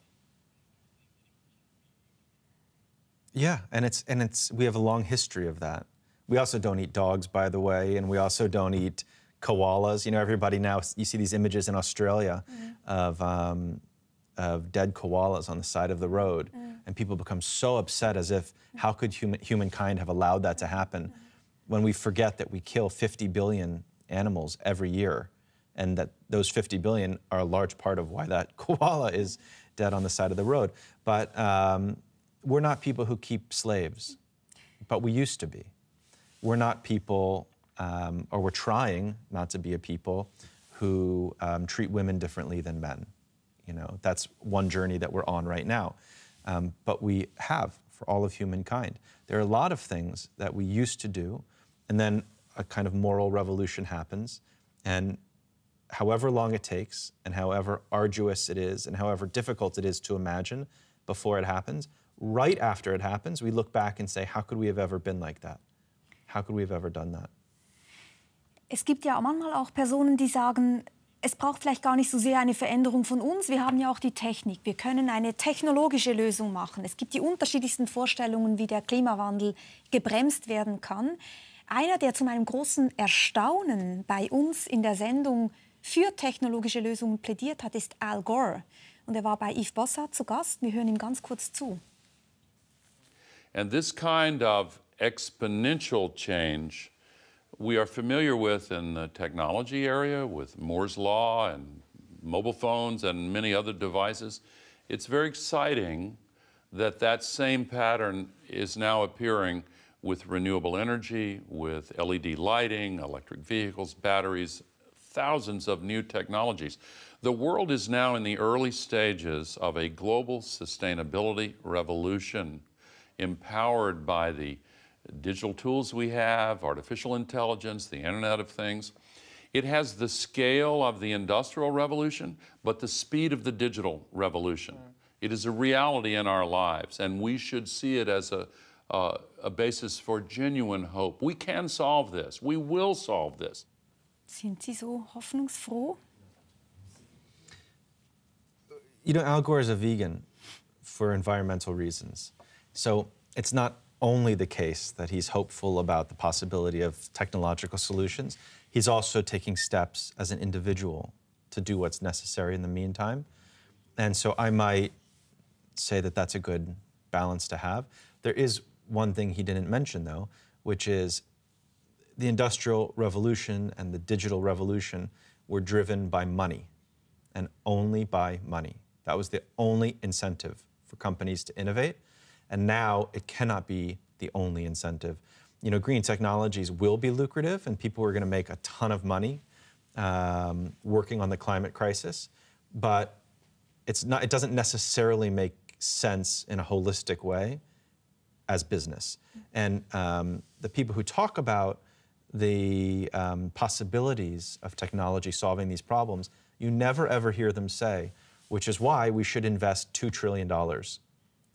Yeah, and it's and it's we have a long history of that. We also don't eat dogs, by the way, and we also don't eat koalas. You know, everybody now you see these images in Australia mm. of um, of dead koalas on the side of the road, mm. and people become so upset as if mm. how could human, humankind have allowed that to happen, when we forget that we kill 50 billion animals every year, and that those 50 billion are a large part of why that koala is dead on the side of the road. But um, we're not people who keep slaves, but we used to be. We're not people, um, or we're trying not to be a people who um, treat women differently than men. You know, that's one journey that we're on right now. Um, but we have for all of humankind. There are a lot of things that we used to do, and then a kind of moral revolution happens, and however long it takes, and however arduous it is, and however difficult it is to imagine before it happens, right after it happens, we look back and say, how could we have ever been like that? How could we have ever done that? Es gibt ja manchmal auch Personen, die sagen, es braucht vielleicht gar nicht so sehr eine Veränderung von uns. Wir haben ja auch die Technik. Wir können eine technologische Lösung machen. Es gibt die unterschiedlichsten Vorstellungen, wie der Klimawandel gebremst werden kann. Einer, der zu meinem großen Erstaunen bei uns in der Sendung für technologische Lösungen plädiert hat, ist Al Gore. Und er war bei Yves Bossart zu Gast. Wir hören ihm ganz kurz zu. And this kind of exponential change we are familiar with in the technology area with Moore's Law and mobile phones and many other devices. It's very exciting that that same pattern is now appearing with renewable energy, with LED lighting, electric vehicles, batteries, thousands of new technologies. The world is now in the early stages of a global sustainability revolution empowered by the digital tools we have, artificial intelligence, the Internet of Things. It has the scale of the Industrial Revolution, but the speed of the digital revolution. It is a reality in our lives, and we should see it as a, uh, a basis for genuine hope. We can solve this. We will solve this. Sind Sie so hoffnungsfroh? You know, Al Gore is a vegan for environmental reasons. So it's not only the case that he's hopeful about the possibility of technological solutions, he's also taking steps as an individual to do what's necessary in the meantime. And so I might say that that's a good balance to have. There is one thing he didn't mention, though, which is the Industrial Revolution and the digital revolution were driven by money and only by money. That was the only incentive for companies to innovate. And now it cannot be the only incentive. You know, green technologies will be lucrative, and people are going to make a ton of money um, working on the climate crisis, but it's not, it doesn't necessarily make sense in a holistic way as business. And um, the people who talk about the um, possibilities of technology solving these problems, you never ever hear them say, which is why we should invest $2 trillion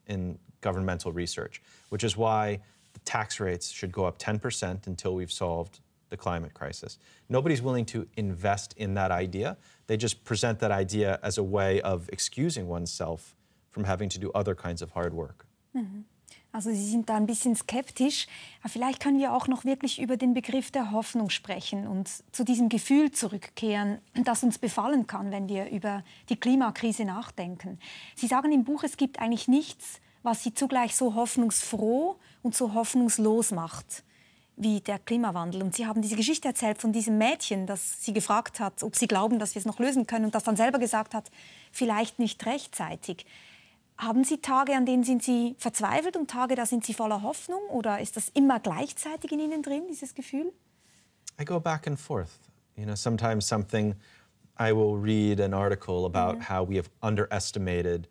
in governmental research, which is why the tax rates should go up 10% until we've solved the climate crisis. Nobody's willing to invest in that idea. They just present that idea as a way of excusing oneself from having to do other kinds of hard work. Also Sie sind da ein bisschen skeptisch. Aber vielleicht können wir auch noch wirklich über den Begriff der Hoffnung sprechen und zu diesem Gefühl zurückkehren, das uns befallen kann, wenn wir über die Klimakrise nachdenken. Sie sagen im Buch, es gibt eigentlich nichts, was Sie zugleich so hoffnungsfroh und so hoffnungslos macht wie der Klimawandel. Und Sie haben diese Geschichte erzählt von diesem Mädchen, das Sie gefragt hat, ob Sie glauben, dass wir es noch lösen können und das dann selber gesagt hat, vielleicht nicht rechtzeitig. Haben Sie Tage, an denen sind Sie verzweifelt und Tage, da sind Sie voller Hoffnung? Oder ist das immer gleichzeitig in Ihnen drin, dieses Gefühl? I go back and forth. You know, sometimes something, I will read an article about mm -hmm. how we have underestimated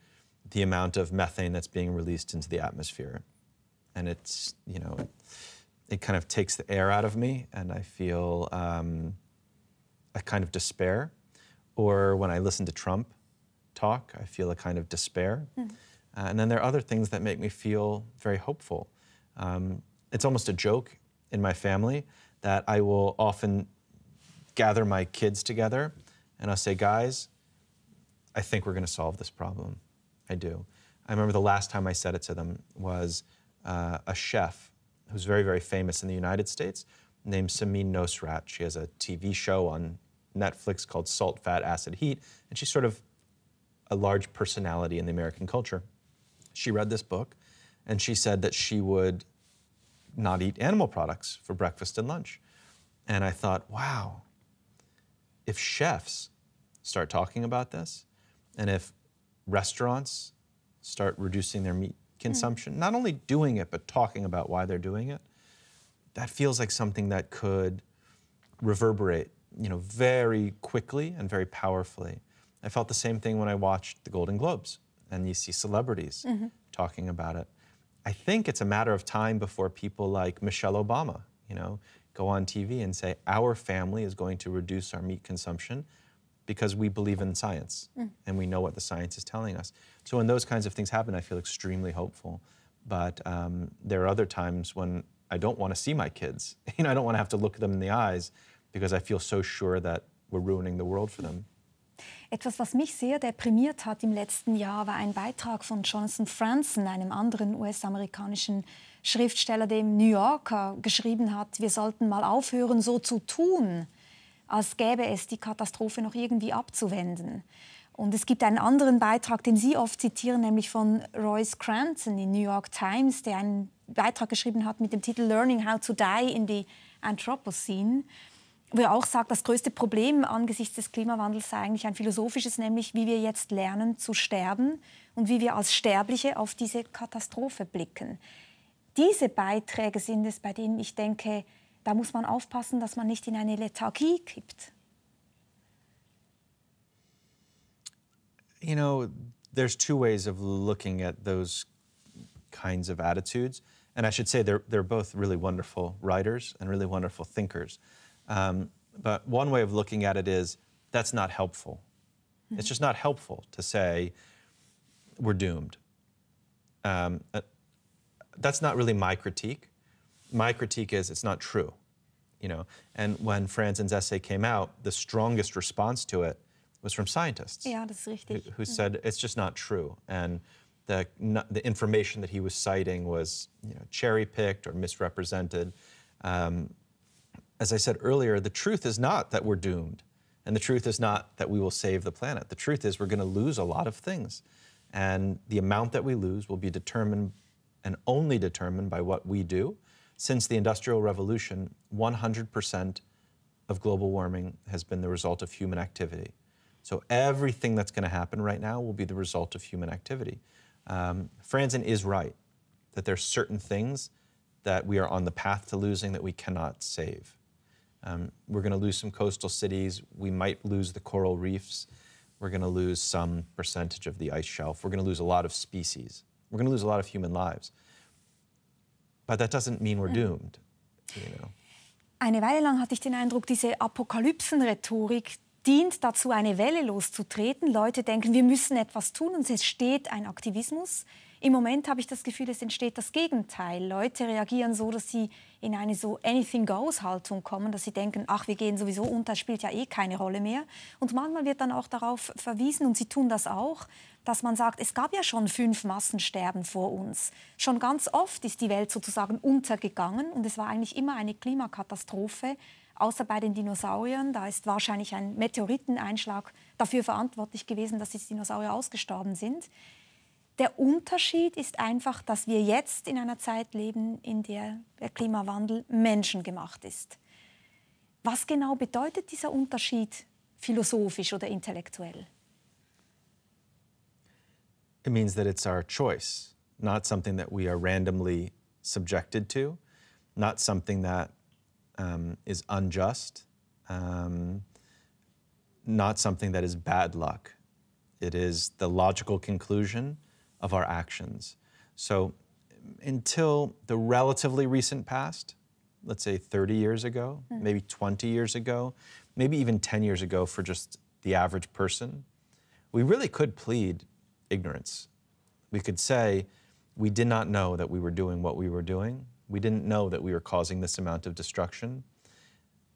the amount of methane that's being released into the atmosphere. And it's, you know, it, it kind of takes the air out of me and I feel um, a kind of despair. Or when I listen to Trump, talk, I feel a kind of despair. Mm. Uh, and then there are other things that make me feel very hopeful. Um, it's almost a joke in my family that I will often gather my kids together and I'll say, guys, I think we're going to solve this problem. I do. I remember the last time I said it to them was uh, a chef who's very, very famous in the United States named Samin Nosrat. She has a TV show on Netflix called Salt, Fat, Acid, Heat, and she's sort of a large personality in the American culture. She read this book and she said that she would not eat animal products for breakfast and lunch. And I thought, wow, if chefs start talking about this, and if restaurants start reducing their meat consumption, mm. not only doing it, but talking about why they're doing it, that feels like something that could reverberate, you know, very quickly and very powerfully I felt the same thing when I watched the Golden Globes and you see celebrities mm-hmm. talking about it. I think it's a matter of time before people like Michelle Obama, you know, go on TV and say our family is going to reduce our meat consumption because we believe in science mm. and we know what the science is telling us. So when those kinds of things happen, I feel extremely hopeful. But um, there are other times when I don't want to see my kids. You know, I don't want to have to look them in the eyes because I feel so sure that we're ruining the world for them. Etwas, was mich sehr deprimiert hat im letzten Jahr, war ein Beitrag von Jonathan Franzen, einem anderen US-amerikanischen Schriftsteller, dem New Yorker geschrieben hat, wir sollten mal aufhören, so zu tun, als gäbe es die Katastrophe noch irgendwie abzuwenden. Und es gibt einen anderen Beitrag, den Sie oft zitieren, nämlich von Royce Cranston in New York Times, der einen Beitrag geschrieben hat mit dem Titel Learning How to Die in the Anthropocene wo er auch sagt, das größte Problem angesichts des Klimawandels sei eigentlich ein philosophisches, nämlich wie wir jetzt lernen zu sterben und wie wir als Sterbliche auf diese Katastrophe blicken. Diese Beiträge sind es, bei denen ich denke, da muss man aufpassen, dass man nicht in eine Lethargie kippt. You know, there's two ways of looking at those kinds of attitudes. And I should say they're, they're both really wonderful writers and really wonderful thinkers. Um, but one way of looking at it is that's not helpful. Mm-hmm. It's just not helpful to say we're doomed. Um, uh, that's not really my critique. My critique is it's not true. You know, and when Franzen's essay came out, the strongest response to it was from scientists. Ja, das ist richtig. Who, who said it's just not true, and the the information that he was citing was you know cherry picked or misrepresented. Um, as I said earlier, the truth is not that we're doomed. And the truth is not that we will save the planet. The truth is we're going to lose a lot of things. And the amount that we lose will be determined and only determined by what we do. Since the Industrial Revolution, 100% of global warming has been the result of human activity. So everything that's going to happen right now will be the result of human activity. Um, Franzen is right that there are certain things that we are on the path to losing that we cannot save. Um, we're going to lose some coastal cities. We might lose the coral reefs. We're going to lose some percentage of the ice shelf. We're going to lose a lot of species. We're going to lose a lot of human lives. But that doesn't mean we're doomed. You know. Eine Weile lang hatte ich den Eindruck, diese Apokalypsenrhetorik dient dazu, eine Welle loszutreten. Leute denken, wir müssen etwas tun und es steht ein Aktivismus Im Moment habe ich das Gefühl, es entsteht das Gegenteil. Leute reagieren so, dass sie in eine so Anything-Goes-Haltung kommen, dass sie denken, ach, wir gehen sowieso unter, spielt ja eh keine Rolle mehr. Und manchmal wird dann auch darauf verwiesen, und sie tun das auch, dass man sagt, es gab ja schon fünf Massensterben vor uns. Schon ganz oft ist die Welt sozusagen untergegangen und es war eigentlich immer eine Klimakatastrophe, außer bei den Dinosauriern. Da ist wahrscheinlich ein Meteoriteneinschlag dafür verantwortlich gewesen, dass die Dinosaurier ausgestorben sind. Der Unterschied ist einfach, dass wir jetzt in einer Zeit leben, in der der Klimawandel menschengemacht ist. Was genau bedeutet dieser Unterschied philosophisch oder intellektuell? It means that it's our choice, not something that we are randomly subjected to, not something that um, is unjust, um, not something that is bad luck. It is the logical conclusion of our actions. So until the relatively recent past, let's say 30 years ago, mm. maybe 20 years ago, maybe even 10 years ago for just the average person, we really could plead ignorance. We could say, we did not know that we were doing what we were doing. We didn't know that we were causing this amount of destruction.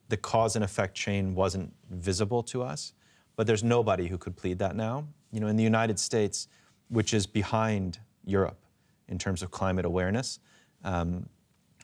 The cause and effect chain wasn't visible to us, but there's nobody who could plead that now. You know, in the United States, which is behind Europe in terms of climate awareness, um,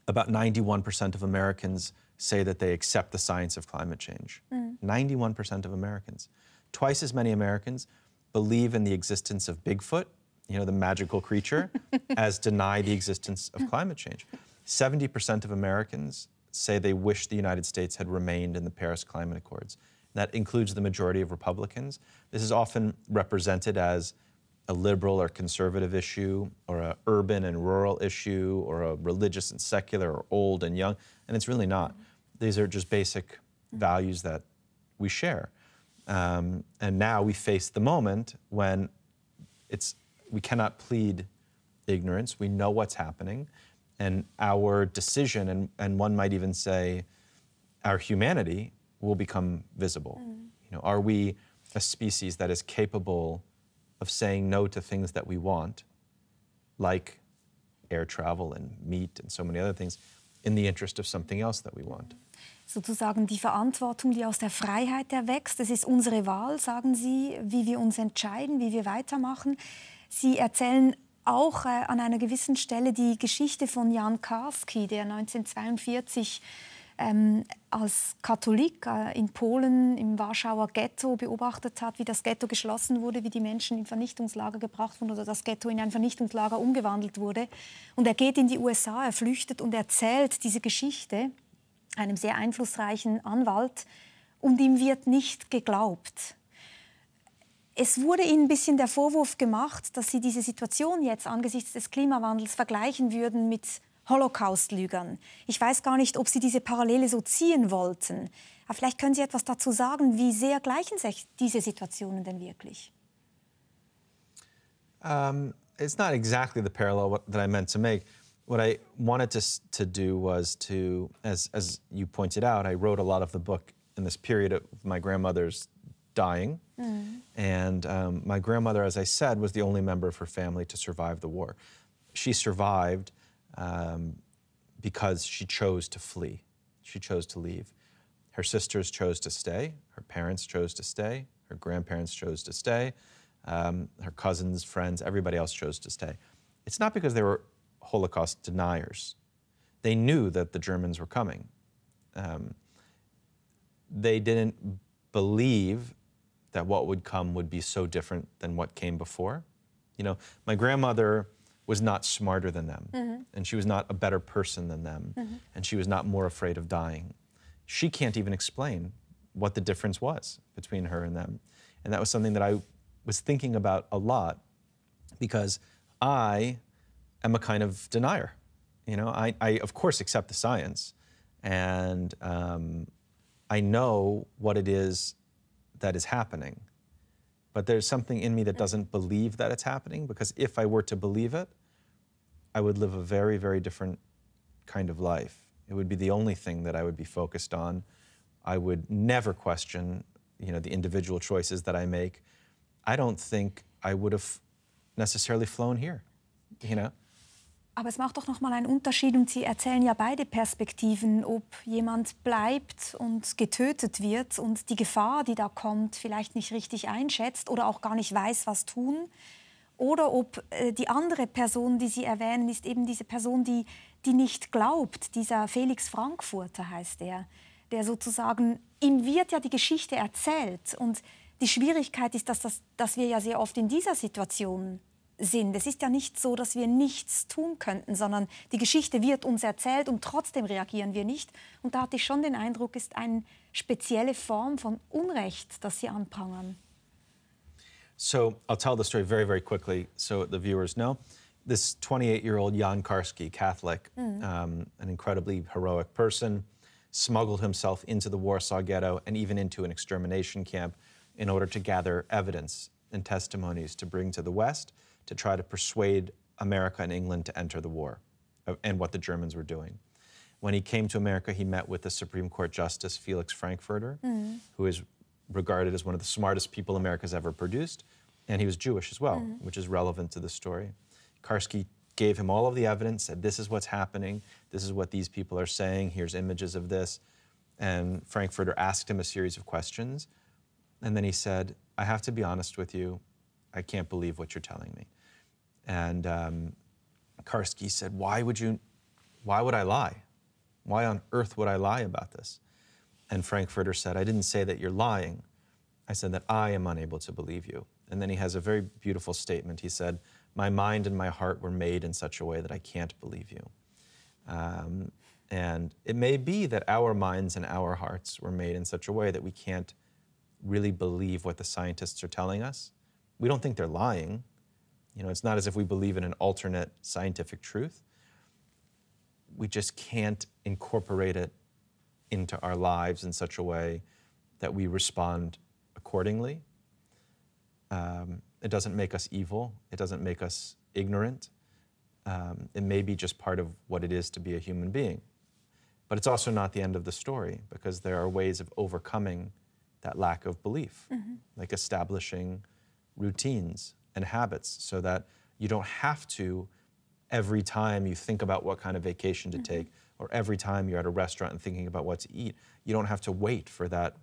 about 91% of Americans say that they accept the science of climate change. Mm. 91% of Americans. Twice as many Americans believe in the existence of Bigfoot, you know, the magical creature, as deny the existence of climate change. 70% of Americans say they wish the United States had remained in the Paris Climate Accords. That includes the majority of Republicans. This is often represented as a liberal or conservative issue, or an urban and rural issue, or a religious and secular, or old and young, and it's really not. These are just basic values that we share. Um, and now we face the moment when it's, we cannot plead ignorance. We know what's happening. And our decision, and, and one might even say our humanity, will become visible. Mm. You know, are we a species that is capable of saying no to things that we want, like air travel and meat and so many other things, in the interest of something else that we want? sozusagen die Verantwortung, die aus der Freiheit erwächst. Es ist unsere Wahl, sagen Sie, wie wir uns entscheiden, wie wir weitermachen. Sie erzählen auch äh, an einer gewissen Stelle die Geschichte von Jan Karski, der 1942 ähm, als Katholik äh, in Polen im Warschauer Ghetto beobachtet hat, wie das Ghetto geschlossen wurde, wie die Menschen in Vernichtungslager gebracht wurden oder das Ghetto in ein Vernichtungslager umgewandelt wurde. Und er geht in die USA, er flüchtet und erzählt diese Geschichte einem sehr einflussreichen Anwalt und ihm wird nicht geglaubt. Es wurde Ihnen ein bisschen der Vorwurf gemacht, dass Sie diese Situation jetzt angesichts des Klimawandels vergleichen würden mit Holocaust-Lügern. Ich weiß gar nicht, ob Sie diese Parallele so ziehen wollten. Aber vielleicht können Sie etwas dazu sagen, wie sehr gleichen sich diese Situationen denn wirklich? Um, it's not exactly the parallel that I meant to make. What I wanted to, to do was to, as, as you pointed out, I wrote a lot of the book in this period of my grandmother's dying. Mm. And um, my grandmother, as I said, was the only member of her family to survive the war. She survived um, because she chose to flee. She chose to leave. Her sisters chose to stay. Her parents chose to stay. Her grandparents chose to stay. Um, her cousins, friends, everybody else chose to stay. It's not because they were Holocaust deniers. They knew that the Germans were coming. Um, they didn't believe that what would come would be so different than what came before. You know, my grandmother was not smarter than them, mm-hmm. and she was not a better person than them, mm-hmm. and she was not more afraid of dying. She can't even explain what the difference was between her and them. And that was something that I was thinking about a lot because I am a kind of denier. You know, I, I of course accept the science, and um, I know what it is that is happening. But there's something in me that doesn't believe that it's happening because if I were to believe it, I would live a very, very different kind of life. It would be the only thing that I would be focused on. I would never question, you know, the individual choices that I make. I don't think I would have necessarily flown here. you know? Aber es macht doch noch mal einen Unterschied und Sie erzählen ja beide Perspektiven, ob jemand bleibt und getötet wird und die Gefahr, die da kommt, vielleicht nicht richtig einschätzt oder auch gar nicht weiß, was tun. Oder ob äh, die andere Person, die Sie erwähnen, ist eben diese Person, die, die nicht glaubt. Dieser Felix Frankfurter heißt er, der sozusagen, ihm wird ja die Geschichte erzählt. Und die Schwierigkeit ist, dass, das, dass wir ja sehr oft in dieser Situation sind. Es ist ja nicht so, dass wir nichts tun könnten, sondern die Geschichte wird uns erzählt und trotzdem reagieren wir nicht. Und da hatte ich schon den Eindruck, es ist eine spezielle Form von Unrecht, das sie anprangern. So I'll tell the story very, very quickly so the viewers know. This 28-year-old Jan Karski, Catholic, mm. um, an incredibly heroic person, smuggled himself into the Warsaw Ghetto and even into an extermination camp in order to gather evidence and testimonies to bring to the West to try to persuade America and England to enter the war uh, and what the Germans were doing. When he came to America, he met with the Supreme Court Justice Felix Frankfurter, mm. who is regarded as one of the smartest people America's ever produced, and he was Jewish as well, mm. which is relevant to the story. Karski gave him all of the evidence, said, This is what's happening, this is what these people are saying, here's images of this. And Frankfurter asked him a series of questions, and then he said, I have to be honest with you, I can't believe what you're telling me. And um, Karski said, Why would you, why would I lie? Why on earth would I lie about this? And Frankfurter said, I didn't say that you're lying. I said that I am unable to believe you. And then he has a very beautiful statement. He said, My mind and my heart were made in such a way that I can't believe you. Um, and it may be that our minds and our hearts were made in such a way that we can't really believe what the scientists are telling us. We don't think they're lying, you know, it's not as if we believe in an alternate scientific truth. We just can't incorporate it into our lives in such a way that we respond accordingly. Um, it doesn't make us evil. It doesn't make us ignorant. Um, it may be just part of what it is to be a human being. But it's also not the end of the story because there are ways of overcoming that lack of belief, mm-hmm. like establishing routines, and habits so that you don't have to every time you think about what kind of vacation to mm-hmm. take or every time you're at a restaurant and thinking about what to eat you don't have to wait for that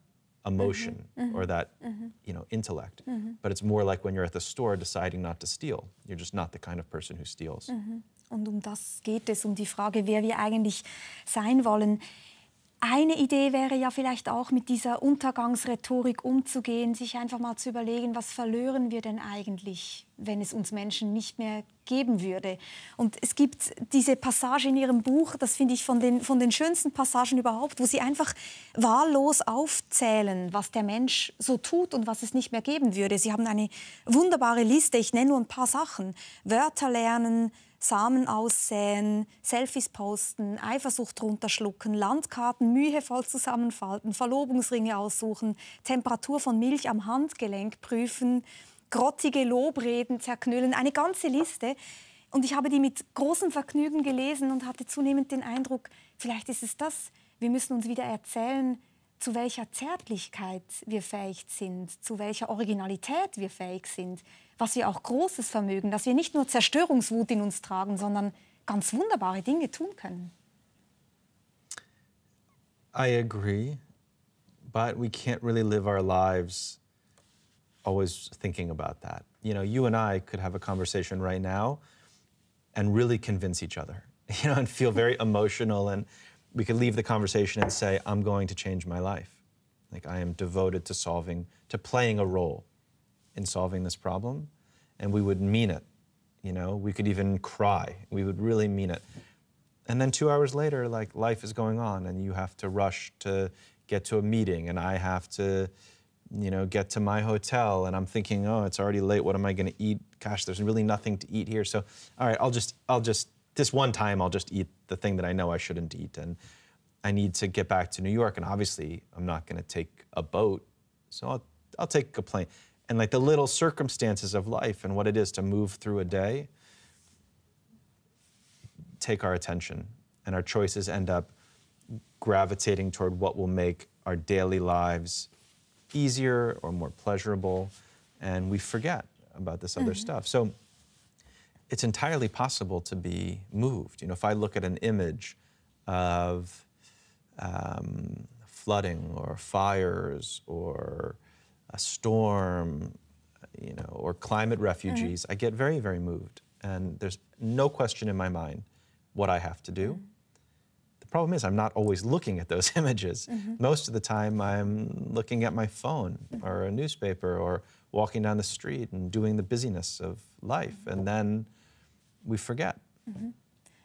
emotion mm-hmm. or that mm-hmm. you know intellect mm-hmm. but it's more like when you're at the store deciding not to steal you're just not the kind of person who steals mm-hmm. und um das geht es um die Frage wer wir eigentlich sein wollen Eine Idee wäre ja vielleicht auch mit dieser Untergangsrhetorik umzugehen, sich einfach mal zu überlegen, was verlören wir denn eigentlich, wenn es uns Menschen nicht mehr geben würde. Und es gibt diese Passage in Ihrem Buch, das finde ich von den, von den schönsten Passagen überhaupt, wo Sie einfach wahllos aufzählen, was der Mensch so tut und was es nicht mehr geben würde. Sie haben eine wunderbare Liste, ich nenne nur ein paar Sachen. Wörter lernen, Samen aussäen, Selfies posten, Eifersucht runterschlucken, Landkarten mühevoll zusammenfalten, Verlobungsringe aussuchen, Temperatur von Milch am Handgelenk prüfen, grottige Lobreden zerknüllen, eine ganze Liste. Und ich habe die mit großem Vergnügen gelesen und hatte zunehmend den Eindruck, vielleicht ist es das, wir müssen uns wieder erzählen, zu welcher Zärtlichkeit wir fähig sind, zu welcher Originalität wir fähig sind, was wir auch Großes vermögen, dass wir nicht nur Zerstörungswut in uns tragen, sondern ganz wunderbare Dinge tun können. I agree, but we can't really live our lives always thinking about that. You know, you and I could have a conversation right now and really convince each other, you know, and feel very emotional. And we could leave the conversation and say, I'm going to change my life. Like, I am devoted to solving, to playing a role in solving this problem, and we would mean it. You know, we could even cry. We would really mean it. And then two hours later, like life is going on, and you have to rush to get to a meeting, and I have to, you know, get to my hotel, and I'm thinking, oh, it's already late. What am I going to eat? Gosh, there's really nothing to eat here. So, all right, I'll just, I'll just, this one time, I'll just eat the thing that I know I shouldn't eat, and I need to get back to New York, and obviously, I'm not going to take a boat, so I'll, I'll take a plane and like the little circumstances of life and what it is to move through a day take our attention and our choices end up gravitating toward what will make our daily lives easier or more pleasurable and we forget about this other mm-hmm. stuff so it's entirely possible to be moved. You know, if I look at an image of um, flooding or fires or a storm, you know, or climate mm-hmm. refugees, I get very, very moved. And there's no question in my mind what I have to do. Mm-hmm. The problem is I'm not always looking at those images. Mm-hmm. Most of the time I'm looking at my phone or a newspaper or walking down the street and doing the busyness of life. And then we forget.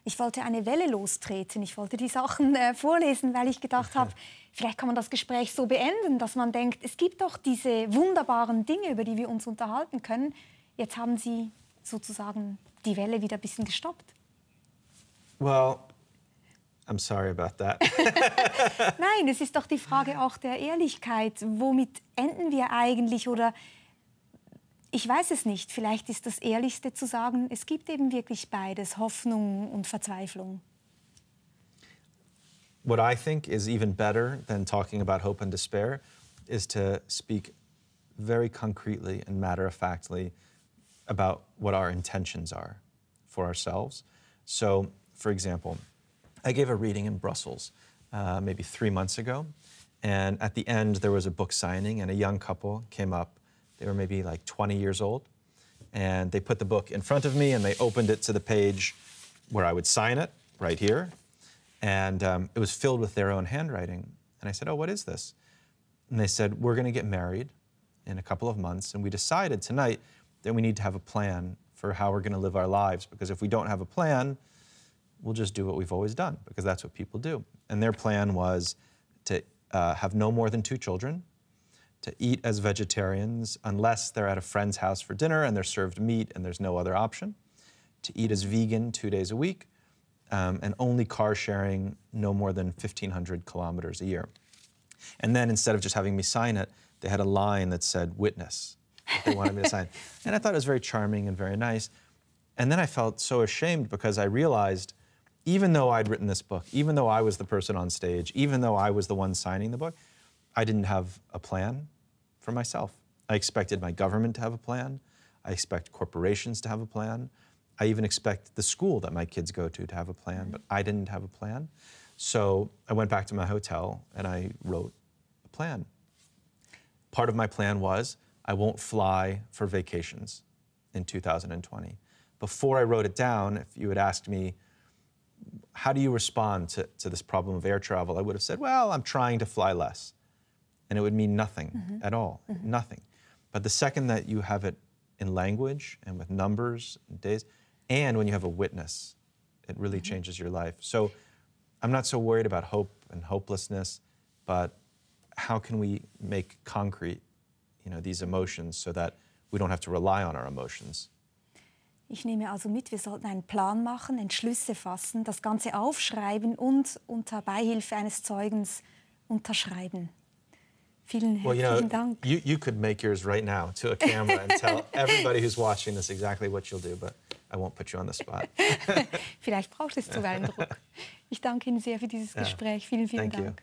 Ich wollte eine Welle lostreten. Ich wollte die Sachen äh, vorlesen, weil ich gedacht habe, vielleicht kann man das Gespräch so beenden, dass man denkt, es gibt doch diese wunderbaren Dinge, über die wir uns unterhalten können. Jetzt haben Sie sozusagen die Welle wieder ein bisschen gestoppt. Well, I'm sorry about that. Nein, es ist doch die Frage auch der Ehrlichkeit. Womit enden wir eigentlich? Oder ich weiß es nicht. Vielleicht ist das Ehrlichste zu sagen, es gibt eben wirklich beides, Hoffnung und Verzweiflung. what I think is even better than talking about hope and despair is to speak very concretely and matter of factly about what our intentions are for ourselves. So, for example, I gave a reading in Brussels uh, maybe three months ago, and at the end there was a book signing, and a young couple came up. They were maybe like 20 years old, and they put the book in front of me and they opened it to the page where I would sign it right here. And um, it was filled with their own handwriting. And I said, Oh, what is this? And they said, We're going to get married in a couple of months. And we decided tonight that we need to have a plan for how we're going to live our lives. Because if we don't have a plan, we'll just do what we've always done, because that's what people do. And their plan was to uh, have no more than two children, to eat as vegetarians unless they're at a friend's house for dinner and they're served meat and there's no other option, to eat as vegan two days a week, um, and only car sharing no more than 1,500 kilometers a year. And then instead of just having me sign it, they had a line that said witness. They wanted me to sign. And I thought it was very charming and very nice. And then I felt so ashamed because I realized even though I'd written this book, even though I was the person on stage, even though I was the one signing the book, I didn't have a plan for myself. I expected my government to have a plan. I expect corporations to have a plan. I even expect the school that my kids go to to have a plan, but I didn't have a plan. So I went back to my hotel and I wrote a plan. Part of my plan was I won't fly for vacations in 2020. Before I wrote it down, if you had asked me, how do you respond to, to this problem of air travel? I would have said, well, I'm trying to fly less. And it would mean nothing mm-hmm. at all, mm-hmm. nothing. But the second that you have it in language and with numbers and days, and when you have a witness, it really mm-hmm. changes your life. So I'm not so worried about hope and hopelessness, but how can we make concrete, you know, these emotions so that we don't have to rely on our emotions? Ich nehme also mit, wir sollten einen Plan machen, Entschlüsse fassen, das Ganze aufschreiben und unter Beihilfe eines Zeugens unterschreiben. Vielen Well, you know, Dank. you, you could make yours right now to a camera and tell everybody who's watching this exactly what you'll do, but I won't put you on the spot. Vielleicht braucht es zuweilen Druck. Ich danke Ihnen sehr für dieses. Gespräch. Vielen, vielen Thank you. Dank.